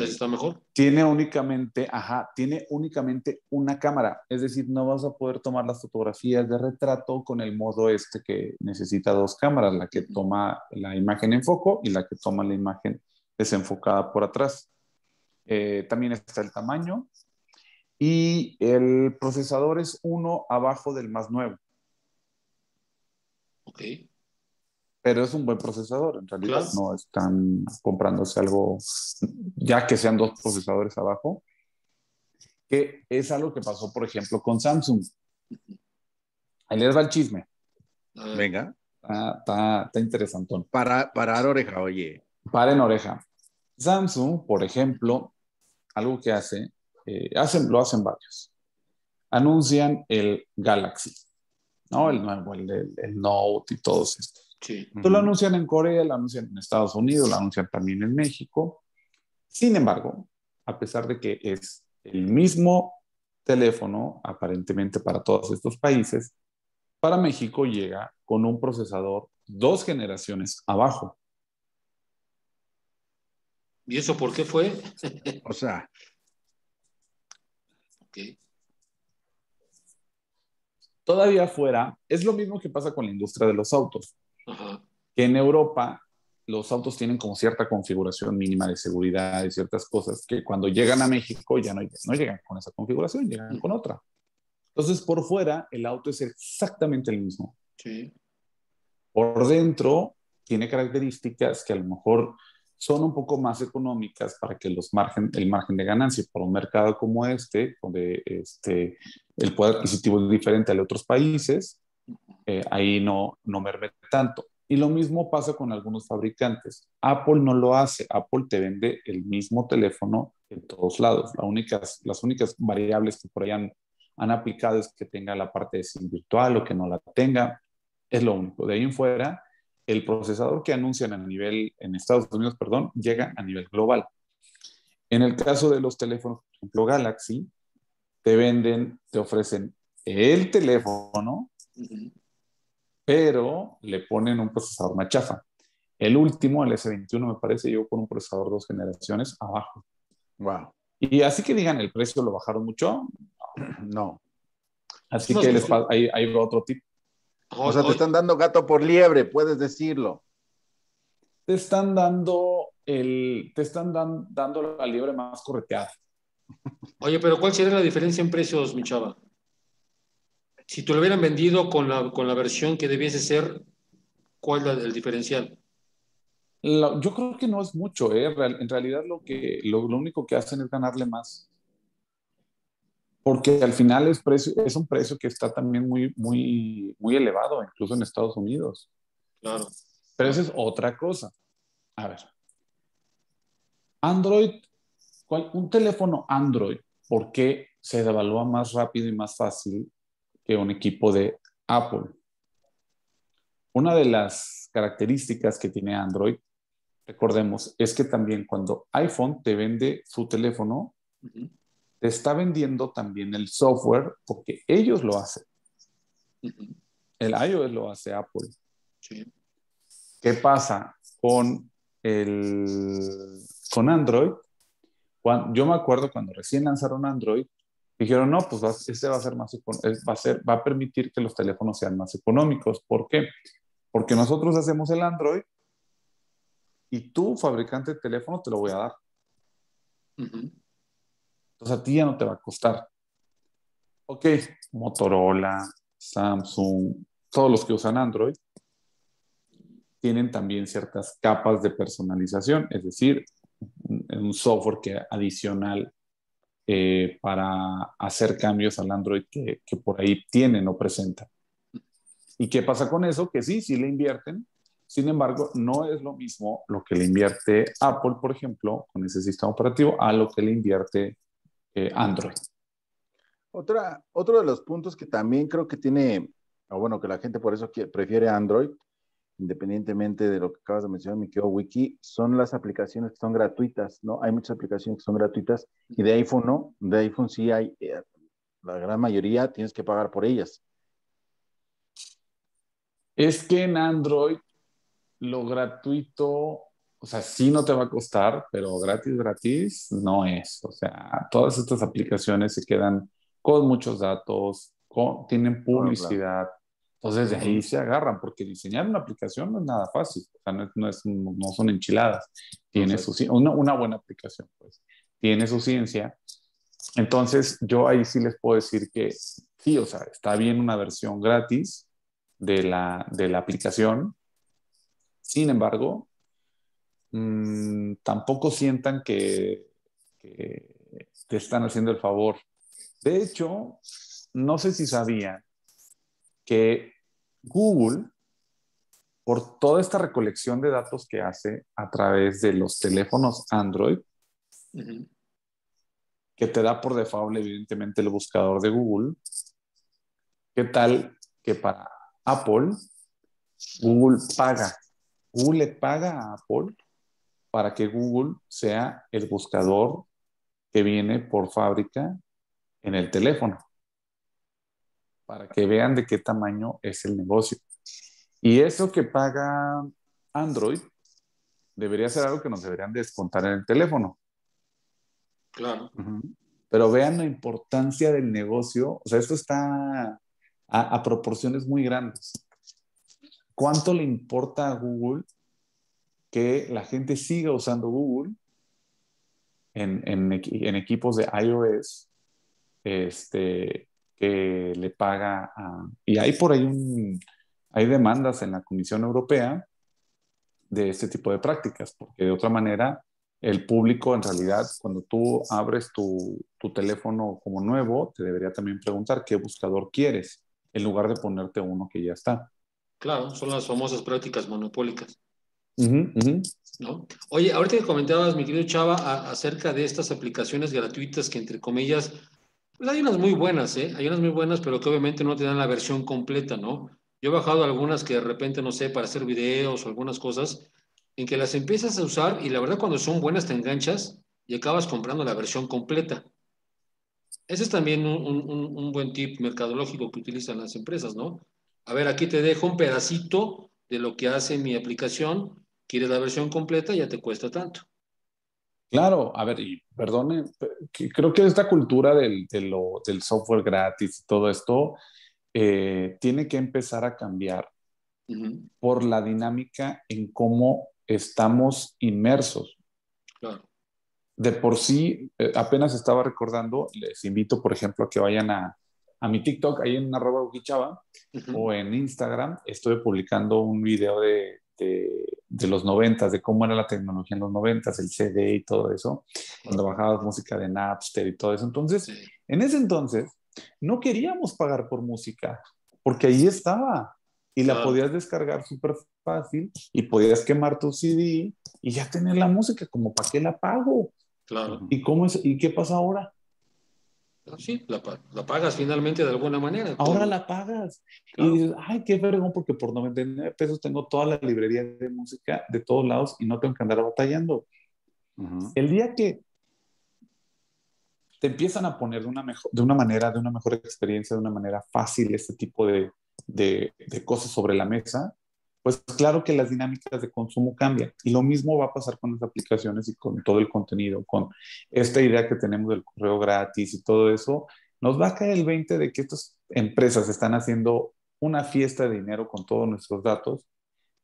está mejor. Tiene únicamente, ajá, tiene únicamente una cámara, es decir, no vas a poder tomar las fotografías de retrato con el modo este que necesita dos cámaras, la que toma la imagen en foco y la que toma la imagen desenfocada por atrás. Eh, también está el tamaño y el procesador es uno abajo del más nuevo. Ok. Pero es un buen procesador, en realidad no están comprándose algo, ya que sean dos procesadores abajo, que es algo que pasó, por ejemplo, con Samsung. Ahí les va el chisme. Venga. Está, está, interesante. Para, parar oreja, oye. Paren oreja. Samsung, por ejemplo, algo que hace, eh, hacen, lo hacen varios. Anuncian el Galaxy, ¿no? El nuevo, el, el Note y todos estos. Sí. lo anuncian en Corea, lo anuncian en Estados Unidos, lo anuncian también en México. Sin embargo, a pesar de que es el mismo teléfono, aparentemente para todos estos países, para México llega con un procesador dos generaciones abajo. ¿Y eso por qué fue? o sea. Okay. Todavía fuera, es lo mismo que pasa con la industria de los autos. Que en Europa los autos tienen como cierta configuración mínima de seguridad y ciertas cosas que cuando llegan a México ya no, no llegan con esa configuración, llegan con otra. Entonces, por fuera, el auto es exactamente el mismo. Sí. Por dentro, tiene características que a lo mejor son un poco más económicas para que los margen, el margen de ganancia por un mercado como este, donde este, el poder adquisitivo es diferente al de otros países, eh, ahí no, no merme tanto. Y lo mismo pasa con algunos fabricantes. Apple no lo hace. Apple te vende el mismo teléfono en todos lados. Las únicas variables que por ahí han, han aplicado es que tenga la parte de SIM virtual o que no la tenga. Es lo único. De ahí en fuera, el procesador que anuncian a nivel, en Estados Unidos, perdón, llega a nivel global. En el caso de los teléfonos, por ejemplo, Galaxy, te venden, te ofrecen el teléfono, pero le ponen un procesador más chafa. El último, el S21, me parece, yo con un procesador dos generaciones abajo. Wow. Y así que digan, ¿el precio lo bajaron mucho? No. Así que les, ahí, ahí va otro tip. O sea, te están dando gato por liebre, puedes decirlo. Te están dando el, te están dando la liebre más correteada. Oye, pero ¿cuál sería la diferencia en precios, mi chava? Si te lo hubieran vendido con la, con la versión que debiese ser, ¿cuál es el diferencial? yo creo que no es mucho, ¿eh? en realidad lo, que, lo, lo, único que hacen es ganarle más. Porque al final es, precio, es un precio que está también muy, muy, muy elevado, incluso en Estados Unidos. Claro. Pero esa es otra cosa. A ver. Android, un teléfono Android, ¿por qué se devalúa más rápido y más fácil que un equipo de Apple? Una de las características que tiene Android, recordemos, es que también cuando iPhone te vende su teléfono, te está vendiendo también el software porque ellos lo hacen. El iOS lo hace Apple. ¿Qué pasa con, el, con Android? yo me acuerdo cuando recién lanzaron Android, dijeron, no, pues este va a ser más, va a ser, va a permitir que los teléfonos sean más económicos. ¿Por qué? Porque nosotros hacemos el Android y tú, fabricante de teléfono, te lo voy a dar. Entonces a ti ya no te va a costar. Ok, Motorola, Samsung, todos los que usan Android tienen también ciertas capas de personalización, es decir, un software que adicional eh, para hacer cambios al Android que, que, por ahí tienen o presentan. ¿Y qué pasa con eso? Que sí, sí le invierten, sin embargo, no es lo mismo lo que le invierte Apple, por ejemplo, con ese sistema operativo, a lo que le invierte eh, Android. Otra, otro de los puntos que también creo que tiene, o bueno, que la gente por eso prefiere Android, independientemente de lo que acabas de mencionar, mi querido Wiki, son las aplicaciones que son gratuitas, ¿no? Hay muchas aplicaciones que son gratuitas y de iPhone no, de iPhone sí hay, eh, la gran mayoría tienes que pagar por ellas. Es que en Android lo gratuito o sea, sí no te va a costar, pero gratis, gratis no es. O sea, todas estas aplicaciones se quedan con muchos datos, tienen publicidad. Entonces de ahí se agarran, porque diseñar una aplicación no es nada fácil, o sea, no, es, no, son enchiladas, tiene su, una, una, buena aplicación, pues, tiene su ciencia. Entonces yo ahí sí les puedo decir que sí, o sea, está bien una versión gratis de la, de la aplicación, sin embargo, mmm, tampoco sientan que, que te están haciendo el favor. De hecho, no sé si sabían que Google, por toda esta recolección de datos que hace a través de los teléfonos Android, que te da por default evidentemente el buscador de Google, ¿qué tal que para Apple, Google paga? Google le paga a Apple para que Google sea el buscador que viene por fábrica en el teléfono para que vean de qué tamaño es el negocio. Y eso que paga Android debería ser algo que nos deberían descontar en el teléfono. Claro. Pero vean la importancia del negocio. O sea, esto está a, proporciones muy grandes. ¿Cuánto le importa a Google que la gente siga usando Google en, en equipos de iOS este, que le paga a... Y hay por ahí hay demandas en la Comisión Europea de este tipo de prácticas, porque de otra manera el público en realidad cuando tú abres tu, tu, teléfono como nuevo, te debería también preguntar qué buscador quieres, en lugar de ponerte uno que ya está. Claro, son las famosas prácticas monopólicas. ¿No? Oye, ahorita que comentabas, mi querido Chava, acerca de estas aplicaciones gratuitas que entre comillas pues hay unas muy buenas, ¿eh? Hay unas muy buenas, pero que obviamente no te dan la versión completa, ¿no? Yo he bajado algunas que de repente, no sé, para hacer videos o algunas cosas, en que las empiezas a usar y la verdad cuando son buenas te enganchas y acabas comprando la versión completa. Ese es también un, un, buen tip mercadológico que utilizan las empresas, ¿no? A ver, aquí te dejo un pedacito de lo que hace mi aplicación, quieres la versión completa, ya te cuesta tanto. Claro, a ver, y perdone, creo que esta cultura del, del software gratis y todo esto eh, tiene que empezar a cambiar por la dinámica en cómo estamos inmersos. Claro. De por sí, eh, apenas estaba recordando, les invito, por ejemplo, a que vayan a, a mi TikTok, ahí en arroba ukichava, o en Instagram, estoy publicando un video de, de, los noventas, de cómo era la tecnología en los noventas, el CD y todo eso, cuando bajabas música de Napster y todo eso. Entonces, en ese entonces, no queríamos pagar por música, porque ahí estaba y la podías descargar súper fácil y podías quemar tu CD y ya tener la música, como para qué la pago. Claro. ¿Y, cómo es, ¿Y qué pasa ahora? Sí, la, pagas finalmente de alguna manera. Ahora la pagas. Y dices, ay, qué vergüenza, porque por 99 pesos tengo toda la librería de música de todos lados y no tengo que andar batallando. El día que te empiezan a poner de una, mejor, de una manera, de una mejor experiencia, de una manera fácil este tipo de, de, de cosas sobre la mesa, pues claro que las dinámicas de consumo cambian. Y lo mismo va a pasar con las aplicaciones y con todo el contenido, con esta idea que tenemos del correo gratis y todo eso. Nos va a caer el 20 de que estas empresas están haciendo una fiesta de dinero con todos nuestros datos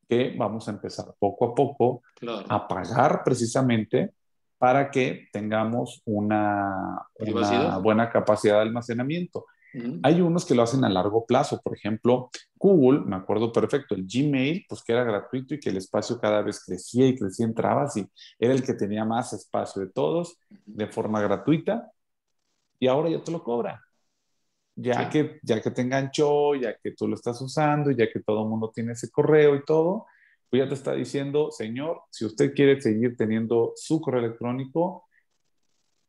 que vamos a empezar poco a poco a pagar precisamente para que tengamos una, una buena capacidad de almacenamiento. Hay unos que lo hacen a largo plazo, por ejemplo, Google, me acuerdo perfecto, el Gmail, pues que era gratuito y que el espacio cada vez crecía y crecía, entrabas y era el que tenía más espacio de todos de forma gratuita y ahora ya te lo cobra. Ya, que, ya que te enganchó, ya que tú lo estás usando, ya que todo el mundo tiene ese correo y todo, pues ya te está diciendo, señor, si usted quiere seguir teniendo su correo electrónico,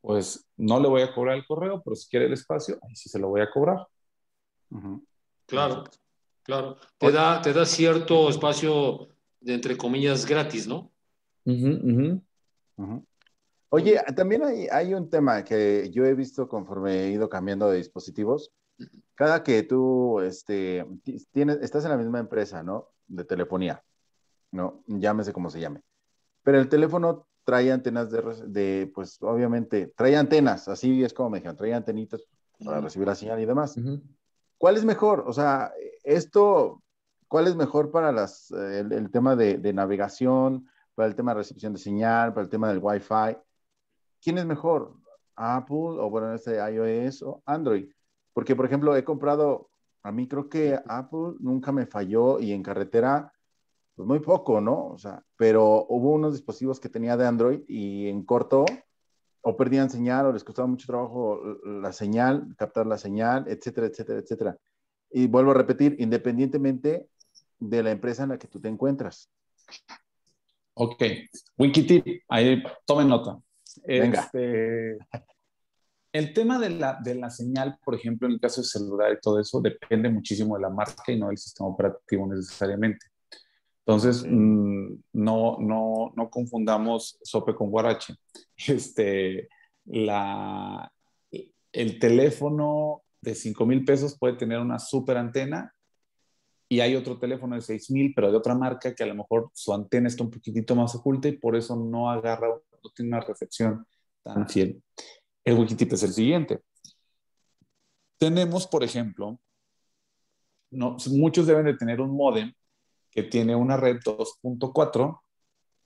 pues no le voy a cobrar el correo, pero si quiere el espacio, ahí sí se lo voy a cobrar. Claro, claro. Te da, te da cierto espacio de entre comillas gratis, ¿no? Oye, también hay, hay, un tema que yo he visto conforme he ido cambiando de dispositivos. Cada que tú este, tienes, estás en la misma empresa, ¿no? De telefonía, ¿no? Llámese como se llame pero el teléfono trae antenas de, de, pues obviamente, trae antenas, así es como me dijeron, trae antenitas para recibir la señal y demás. ¿Cuál es mejor? O sea, esto, ¿cuál es mejor para las, el, tema de, de, navegación, para el tema de recepción de señal, para el tema del Wi-Fi? ¿Quién es mejor? ¿Apple o bueno, este iOS o Android? Porque, por ejemplo, he comprado, a mí creo que Apple nunca me falló y en carretera pues muy poco, ¿no? O sea, pero hubo unos dispositivos que tenía de Android y en corto o perdían señal o les costaba mucho trabajo la señal, captar la señal, etcétera, etcétera, etcétera. Y vuelvo a repetir, independientemente de la empresa en la que tú te encuentras. Ok, Wikitip, ahí tomen nota. Venga. Este, el tema de la, de la señal, por ejemplo, en el caso de celular y todo eso, depende muchísimo de la marca y no del sistema operativo necesariamente. Entonces, mm, no, no, no confundamos sope con guarache. Este, la, el teléfono de 5 mil pesos puede tener una super antena y hay otro teléfono de 6 mil, pero de otra marca que a lo mejor su antena está un poquitito más oculta y por eso no agarra, no tiene una recepción tan fiel. El Wikitip es el siguiente. Tenemos, por ejemplo, no, muchos deben de tener un modem que tiene una red 2.4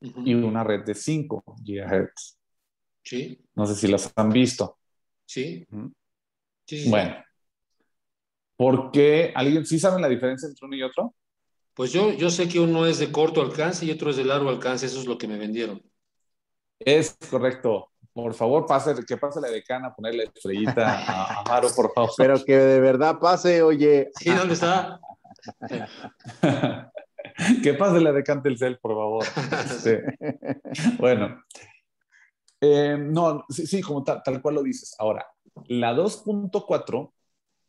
y una red de 5 GHz. Sí. No sé si las han visto. Sí. sí, Bueno. ¿Por qué? ¿Alguien sí sabe la diferencia entre uno y otro? Pues yo, yo sé que uno es de corto alcance y otro es de largo alcance. Eso es lo que me vendieron. Es correcto. Por favor, pase, que pase la decana a ponerle estrellita a Amaro, por favor. Pero que de verdad pase, oye. Sí, ¿dónde está? que pase la de Cantelcel, por favor. Este, bueno, eh, no, sí, como tal, tal cual lo dices. Ahora, la 2.4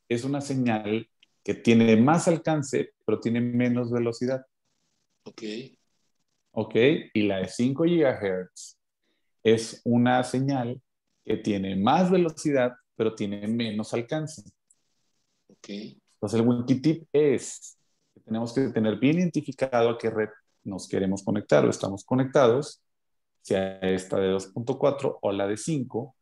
es una señal que tiene más alcance, pero tiene menos velocidad. Ok. Ok, y la de 5 GHz es una señal que tiene más velocidad, pero tiene menos alcance. Ok. Entonces el Wikitip es tenemos que tener bien identificado a qué red nos queremos conectar o estamos conectados, sea esta de 2.4 o la de 5,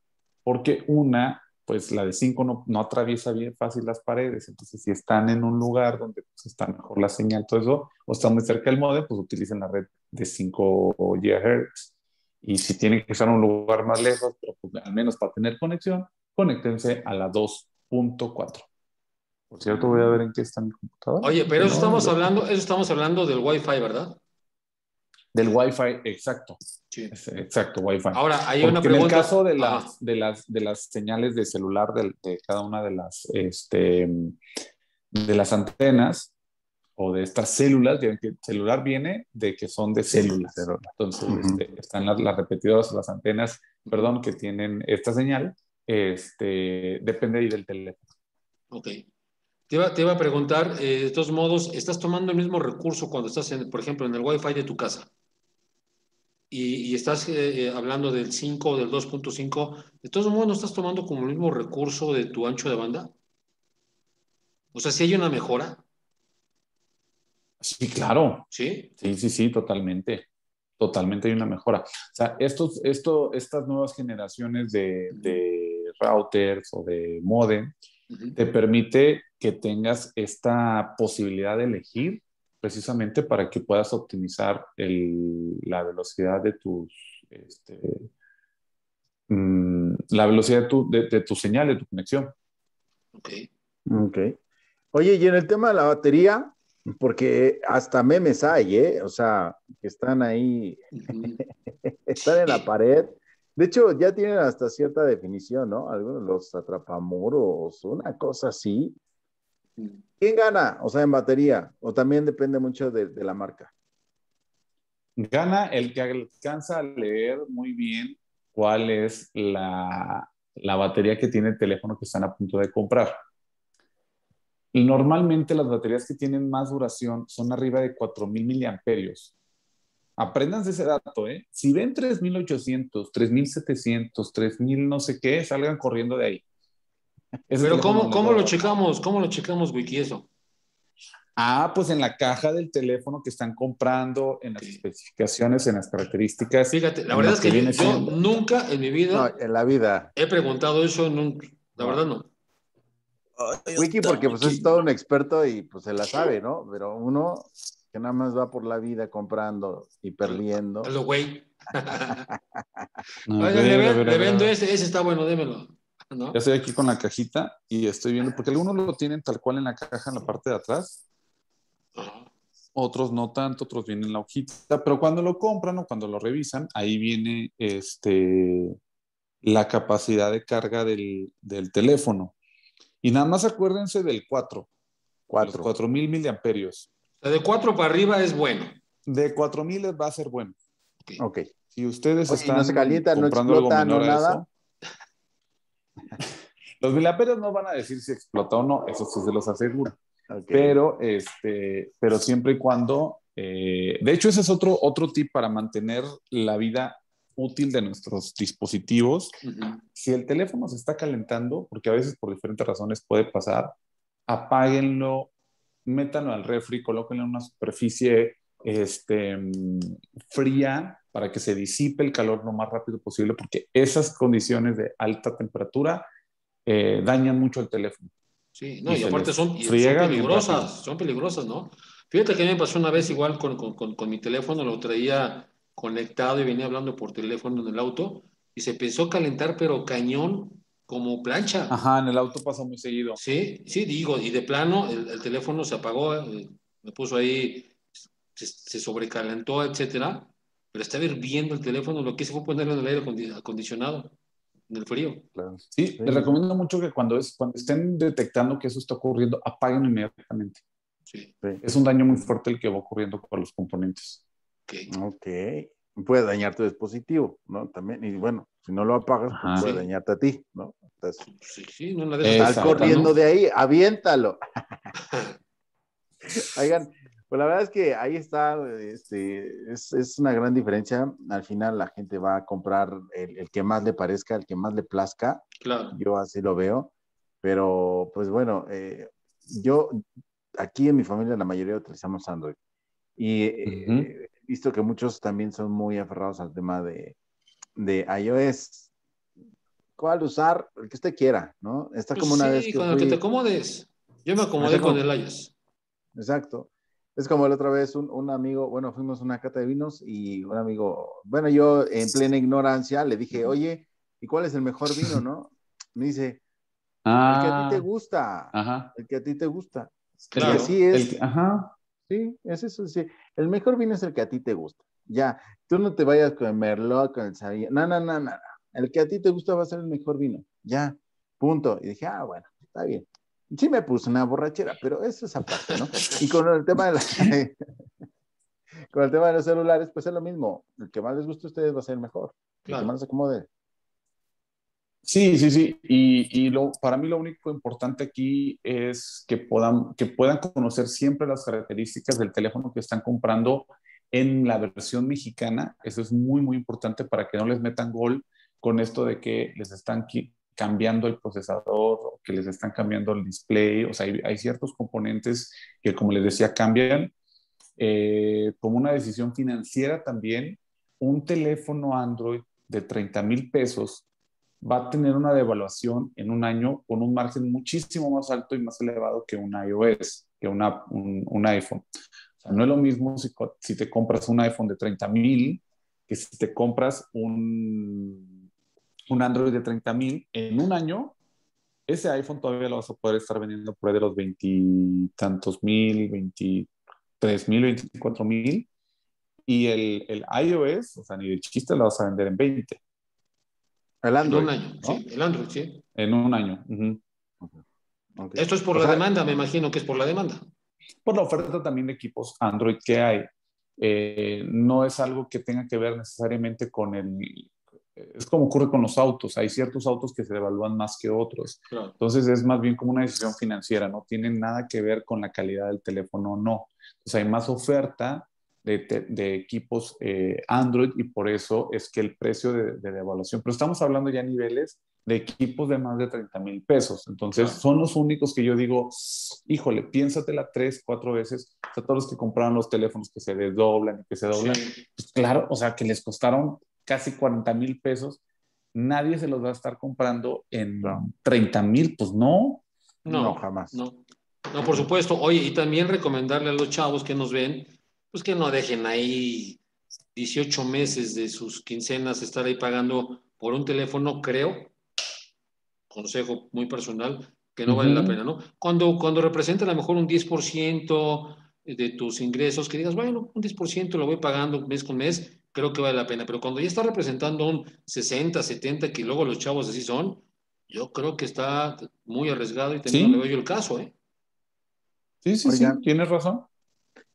porque una, pues la de 5 no, no, atraviesa bien fácil las paredes, entonces si están en un lugar donde pues, está mejor la señal, todo eso, o están muy cerca del modem, pues utilicen la red de 5 GHz. Y si tienen que estar en un lugar más lejos, pero pues, al menos para tener conexión, conéctense a la 2.4. Por cierto, voy a ver en qué está mi computadora. Oye, pero eso estamos hablando, eso estamos hablando del Wi-Fi, ¿verdad? Del Wi-Fi, exacto. Sí. Exacto, Wi-Fi. Ahora, hay una pregunta. En el caso de las, de las, de las señales de celular de, de, cada una de las, este, de las antenas o de estas células, que el celular viene de que son de células. Entonces, este, están las, las repetidoras, las antenas, perdón, que tienen esta señal, este, depende ahí del teléfono. Ok. Te iba, a preguntar, eh, de todos modos, ¿estás tomando el mismo recurso cuando estás, en, por ejemplo, en el Wi-Fi de tu casa? Y, estás eh, eh, hablando del 5 o del 2.5, ¿de todos modos no estás tomando como el mismo recurso de tu ancho de banda? O sea, si hay una mejora. Sí, claro. ¿Sí? Sí, sí, sí, totalmente. Totalmente hay una mejora. O sea, estos, esto, estas nuevas generaciones de, de routers o de modem, te permite que tengas esta posibilidad de elegir precisamente para que puedas optimizar la velocidad de tus, este, mm, la velocidad de tu, de, tu, señal, de tu conexión. Ok. Ok. Oye, y en el tema de la batería, porque hasta memes hay, ¿eh? O sea, que están ahí, están en la pared de hecho, ya tienen hasta cierta definición, ¿no? Algunos los atrapamuros, una cosa así. ¿Quién gana? O sea, en batería, o también depende mucho de, la marca. Gana el que alcanza a leer muy bien cuál es la, la batería que tiene el teléfono que están a punto de comprar. Y normalmente las baterías que tienen más duración son arriba de 4000 miliamperios. Apréndanse ese dato, ¿eh? Si ven 3800, 3700, 3000 no sé qué, salgan corriendo de ahí. Pero ¿cómo, ¿cómo lo checamos? ¿Cómo lo checamos, Wiki, eso? Ah, pues en la caja del teléfono que están comprando, en las especificaciones, en las características. Fíjate, la verdad es que yo nunca en mi vida. No, en la vida. He preguntado eso, la verdad no. Wiki, porque pues es todo un experto y pues se la sabe, ¿no? Pero uno que nada más va por la vida comprando y perdiendo. Lo güey. le, vendo ese, ese está bueno, démelo. Ya estoy aquí con la cajita y estoy viendo, porque algunos lo tienen tal cual en la caja en la parte de atrás. Otros no tanto, otros vienen en la hojita, pero cuando lo compran o cuando lo revisan, ahí viene este, la capacidad de carga del, teléfono. Y nada más acuérdense del 4. 4. 4000 miliamperios. De 4 para arriba es bueno. De 4000 va a ser bueno. Ok. Si ustedes están no se calienta, no explota, no nada. los miliamperios no van a decir si explota o no, eso sí se los aseguro. Pero, este, pero siempre y cuando, eh, de hecho ese es otro, otro tip para mantener la vida útil de nuestros dispositivos. Si el teléfono se está calentando, porque a veces por diferentes razones puede pasar, apáguenlo, métanlo al refri, colóquenlo en una superficie este, fría para que se disipe el calor lo más rápido posible, porque esas condiciones de alta temperatura eh, dañan mucho el teléfono. Sí, no, y, aparte son, peligrosas, son peligrosas, ¿no? Fíjate que a mí me pasó una vez igual con, con, con, mi teléfono, lo traía conectado y venía hablando por teléfono en el auto y se a calentar, pero cañón, como plancha. Ajá, en el auto pasa muy seguido. Sí, sí, digo, y de plano el, teléfono se apagó, eh, me puso ahí, se, se, sobrecalentó, etcétera, pero estaba hirviendo el teléfono, lo que hice fue ponerlo en el aire acondicionado del frío. Sí, les recomiendo mucho que cuando, es, cuando estén detectando que eso está ocurriendo, apaguen inmediatamente. Sí. Es un daño muy fuerte el que va ocurriendo con los componentes. Ok. Puede dañar tu dispositivo, ¿no? También, y bueno, si no lo apagas, pues puede dañarte a ti, ¿no? Entonces, sí, sí, no corriendo de ahí, aviéntalo. Oigan, pues la verdad es que ahí está, este, es, una gran diferencia. Al final la gente va a comprar el, que más le parezca, el que más le plazca. Claro. Yo así lo veo. Pero, pues bueno, eh, yo aquí en mi familia la mayoría utilizamos Android. Y eh, he visto que muchos también son muy aferrados al tema de, de iOS. ¿Cuál usar? El que usted quiera, ¿no? Está pues como una vez que con el que te acomodes. Yo me acomodé con el iOS. Exacto. Es como la otra vez un, un, amigo, bueno, fuimos a una cata de vinos y un amigo, bueno, yo en plena ignorancia le dije, oye, ¿y cuál es el mejor vino, no? Me dice, el que a ti te ah. gusta, ajá. el que a ti te gusta. Claro. sí es. ajá. Sí, es eso, sí. El mejor vino es el que a ti te gusta. Ya, tú no te vayas con el Merlot, con el Sabía. No, no, no, no. El que a ti te gusta va a ser el mejor vino. Ya, punto. Y dije, ah, bueno, está bien sí me puse una borrachera, pero eso es aparte, ¿no? Y con el tema de la, con el tema de los celulares, pues es lo mismo. El que más les guste a ustedes va a ser el mejor. El que más se acomode. Sí, sí, sí. Y, y lo, para mí lo único importante aquí es que puedan, que puedan conocer siempre las características del teléfono que están comprando en la versión mexicana. Eso es muy, muy importante para que no les metan gol con esto de que les están cambiando el procesador o que les están cambiando el display. O sea, hay, ciertos componentes que, como les decía, cambian. Eh, como una decisión financiera también, un teléfono Android de 30 mil pesos va a tener una devaluación en un año con un margen muchísimo más alto y más elevado que un iOS, que una, un, iPhone. O sea, no es lo mismo si, si te compras un iPhone de 30 mil que si te compras un un Android de 30 mil en un año, ese iPhone todavía lo vas a poder estar vendiendo por ahí de los veintitantos mil, veintitrés mil, veinticuatro mil. Y el, el, iOS, o sea, ni de chiste lo vas a vender en 20. El Android. En un año, sí, el Android, sí. En un año. Esto es por la demanda, me imagino que es por la demanda. Por la oferta también de equipos Android que hay. Eh, no es algo que tenga que ver necesariamente con el, es como ocurre con los autos, hay ciertos autos que se devalúan más que otros. Entonces es más bien como una decisión financiera, no tiene nada que ver con la calidad del teléfono, no. Entonces hay más oferta de, equipos eh, Android y por eso es que el precio de, de devaluación, pero estamos hablando ya a niveles de equipos de más de 30 mil pesos. Entonces, son los únicos que yo digo, híjole, piénsatela tres, cuatro veces. O sea, todos los que compraron los teléfonos que se desdoblan y que se doblan, pues claro, o sea, que les costaron casi 40 mil pesos, nadie se los va a estar comprando en 30 mil, pues no. No, jamás. No. no, por supuesto. Oye, y también recomendarle a los chavos que nos ven, pues que no dejen ahí 18 meses de sus quincenas estar ahí pagando por un teléfono, creo, consejo muy personal, que no vale la pena, ¿no? Cuando, cuando representa a lo mejor un 10% de tus ingresos, que digas, bueno, un 10% lo voy pagando mes con mes, creo que vale la pena. Pero cuando ya está representando un 60, 70, que luego los chavos así son, yo creo que está muy arriesgado y le doy el caso, ¿eh? Sí, sí, sí, tienes razón.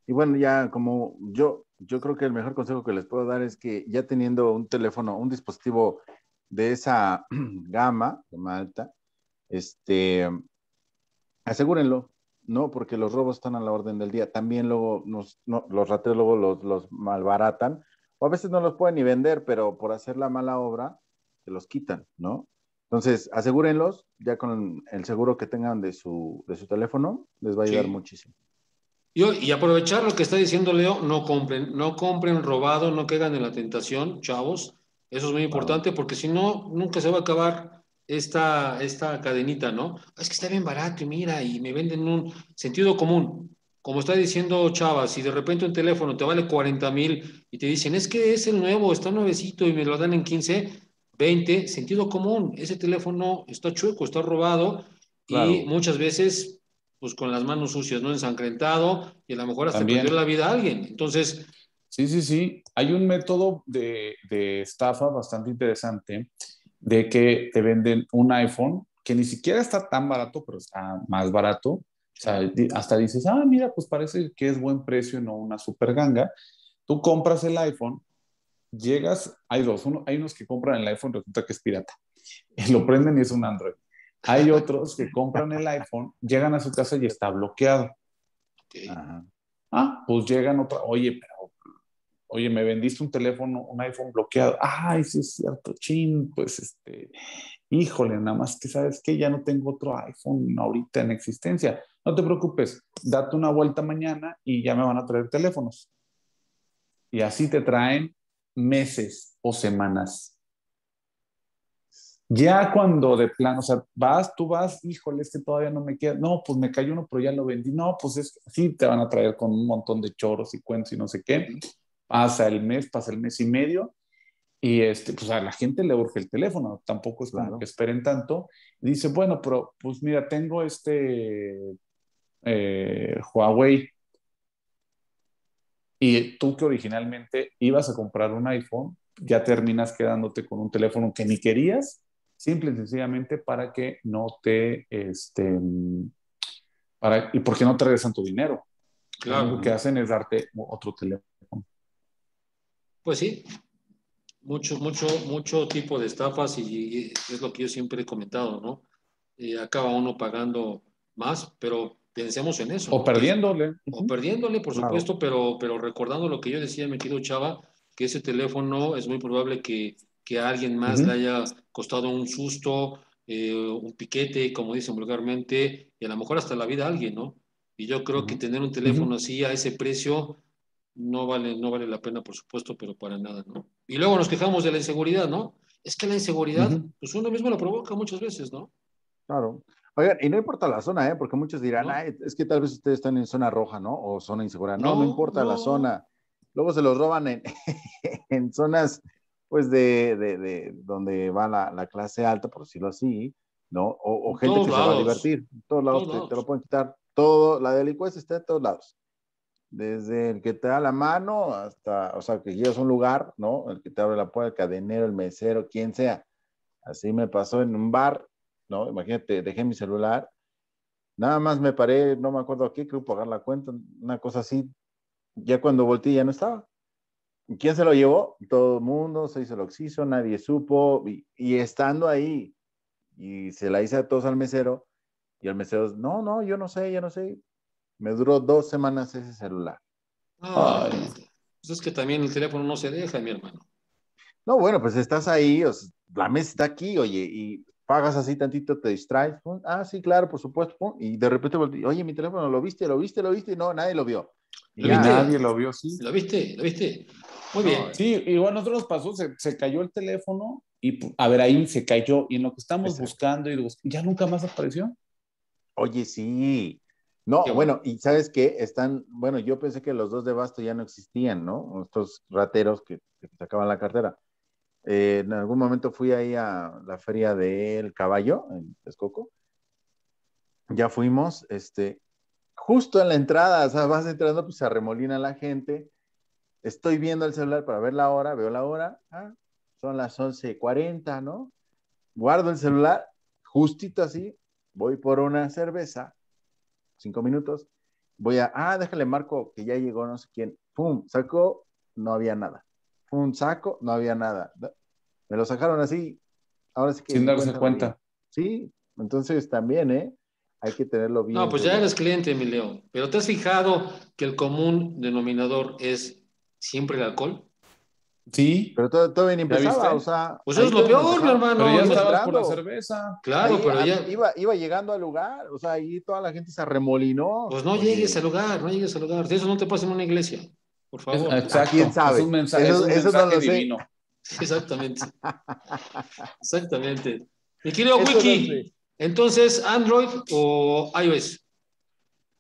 Y bueno, ya como yo, yo creo que el mejor consejo que les puedo dar es que ya teniendo un teléfono, un dispositivo de esa gama, de alta, este, asegúrenlo, ¿no? Porque los robos están a la orden del día. También luego nos, los rateros luego los, los, malbaratan, o a veces no los pueden ni vender, pero por hacer la mala obra, se los quitan, ¿no? Entonces, asegúrenlos, ya con el seguro que tengan de su, de su teléfono, les va a ayudar muchísimo. Y, aprovechar lo que está diciendo Leo, no compren, no compren robado, no caigan en la tentación, chavos. Eso es muy importante porque si no, nunca se va a acabar esta, esta cadenita, ¿no? Es que está bien barato y mira, y me venden un sentido común. Como está diciendo Chava, si de repente un teléfono te vale 40 mil y te dicen, es que es el nuevo, está nuevecito y me lo dan en 15, 20, sentido común. Ese teléfono está chueco, está robado y muchas veces, pues con las manos sucias, ¿no? Ensangrentado y a lo mejor hasta perdió la vida a alguien. Entonces, Sí, sí, sí. Hay un método de, estafa bastante interesante de que te venden un iPhone que ni siquiera está tan barato, pero está más barato. O sea, hasta dices, ah, mira, pues parece que es buen precio, no una super ganga. Tú compras el iPhone, llegas, hay dos, uno, hay unos que compran el iPhone, resulta que es pirata. Lo prenden y es un Android. Hay otros que compran el iPhone, llegan a su casa y está bloqueado. Ah, pues llegan otra, oye, pero oye, me vendiste un teléfono, un iPhone bloqueado. Ay, sí es cierto, chin, pues este, híjole, nada más que sabes que ya no tengo otro iPhone ahorita en existencia. No te preocupes, date una vuelta mañana y ya me van a traer teléfonos. Y así te traen meses o semanas. Ya cuando de plano, o sea, vas, tú vas, híjole, este todavía no me queda, no, pues me cayó uno, pero ya lo vendí, no, pues es así te van a traer con un montón de choros y cuentos y no sé qué. Pasa el mes, pasa el mes y medio, y este, pues a la gente le urge el teléfono, tampoco es como que esperen tanto. dice, bueno, pero pues mira, tengo este eh, Huawei. Y tú que originalmente ibas a comprar un iPhone, ya terminas quedándote con un teléfono que ni querías, simple y sencillamente para que no te, este, para, y porque no te regresan tu dinero. Claro. Lo que hacen es darte otro teléfono. Pues sí, mucho, mucho, mucho tipo de estafas y, es lo que yo siempre he comentado, ¿no? Eh, acaba uno pagando más, pero pensemos en eso. O perdiéndole. O perdiéndole, por supuesto, pero, pero recordando lo que yo decía, me querido Chava, que ese teléfono es muy probable que, que a alguien más le haya costado un susto, eh, un piquete, como dicen vulgarmente, y a lo mejor hasta la vida a alguien, ¿no? Y yo creo que tener un teléfono así a ese precio no vale, no vale la pena, por supuesto, pero para nada, ¿no? Y luego nos quejamos de la inseguridad, ¿no? Es que la inseguridad, pues uno mismo la provoca muchas veces, ¿no? Claro. Oigan, y no importa la zona, ¿eh? Porque muchos dirán, es que tal vez ustedes están en zona roja, ¿no? O zona insegura. No, no, importa la zona. Luego se los roban en, en zonas, pues, de, de, de donde va la, la, clase alta, por decirlo así, ¿no? O, gente que se va a divertir. En todos lados, te, te, lo pueden quitar. Todo, la delincuencia está en todos lados desde el que te da la mano hasta, o sea, que llegas a un lugar, ¿no? El que te abre la puerta, el cadenero, el mesero, quien sea. Así me pasó en un bar, ¿no? Imagínate, dejé mi celular, nada más me paré, no me acuerdo aquí, creo pagar la cuenta, una cosa así. Ya cuando volteé ya no estaba. ¿Quién se lo llevó? Todo el mundo se hizo el oxiso, nadie supo, y, y estando ahí, y se la hice a todos al mesero, y el mesero, no, no, yo no sé, yo no sé, me duró dos semanas ese celular. Pues es que también el teléfono no se deja, mi hermano. No, bueno, pues estás ahí, o sea, la mesa está aquí, oye, y pagas así tantito, te distraes. pum, Ah, sí, claro, por supuesto. pum, y de repente, oye, mi teléfono, ¿lo viste? ¿Lo viste? ¿Lo viste? No, nadie lo vio. Y ¿Lo viste? Nadie lo vio, sí. ¿Lo viste? ¿Lo viste? Muy bien. Sí, igual a nosotros nos pasó, se, se cayó el teléfono y a ver, ahí se cayó y en lo que estamos Exacto. buscando y ya nunca más apareció. Oye, sí. No, Qué bueno, y sabes qué, están, bueno, yo pensé que los dos de Basto ya no existían, ¿no? Estos rateros que, que sacaban la cartera. Eh, en algún momento fui ahí a la feria del caballo en Texcoco. Ya fuimos, este, justo en la entrada, o sea, vas entrando, pues se arremolina la gente. Estoy viendo el celular para ver la hora, veo la hora, ah, son las 11:40, ¿no? Guardo el celular, justito así, voy por una cerveza, cinco minutos, voy a, ah, déjale marco que ya llegó no sé quién, pum, sacó, no había nada, pum, saco, no había nada, me lo sacaron así, ahora sí que... Sin darse cuenta. Sí, entonces también, ¿eh? Hay que tenerlo bien. No, pues ya eres cliente, mi Leo. Pero ¿te has fijado que el común denominador es siempre el alcohol? Sí, Pero todo, todo bien o sea... Pues ahí es lo peor, mi hermano. pero ya estabas por la cerveza. Claro, Ahí, pero ya. Iba, iba llegando al lugar, o sea, ahí toda la gente se arremolinó. Pues no Oye, llegues al lugar, no llegues al lugar. De eso no te pasa en una iglesia. Por Es- favor. exacto. quién sabe? Es un mensaje, Eso- es un eso no mensaje divino. Exactamente. Exactamente. Mi querido Eso no Wiki, sé. Entonces, ¿Android o iOS?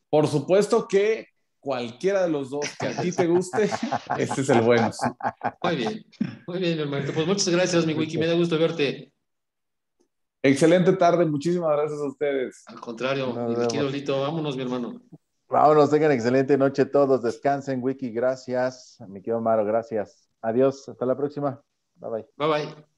Por supuesto que cualquiera de los dos que a ti te guste, este es el bueno. Muy bien, muy bien, mi hermanito. Pues muchas gracias, mi Wiki. Me da gusto verte. Excelente tarde, muchísimas gracias a ustedes. Al contrario, mi Lito, vámonos, mi hermano. Vámonos, tengan excelente noche todos, descansen, Wiki, gracias. Mi querido Maro, gracias. Adiós, hasta la próxima. Bye. Bye bye. Bye.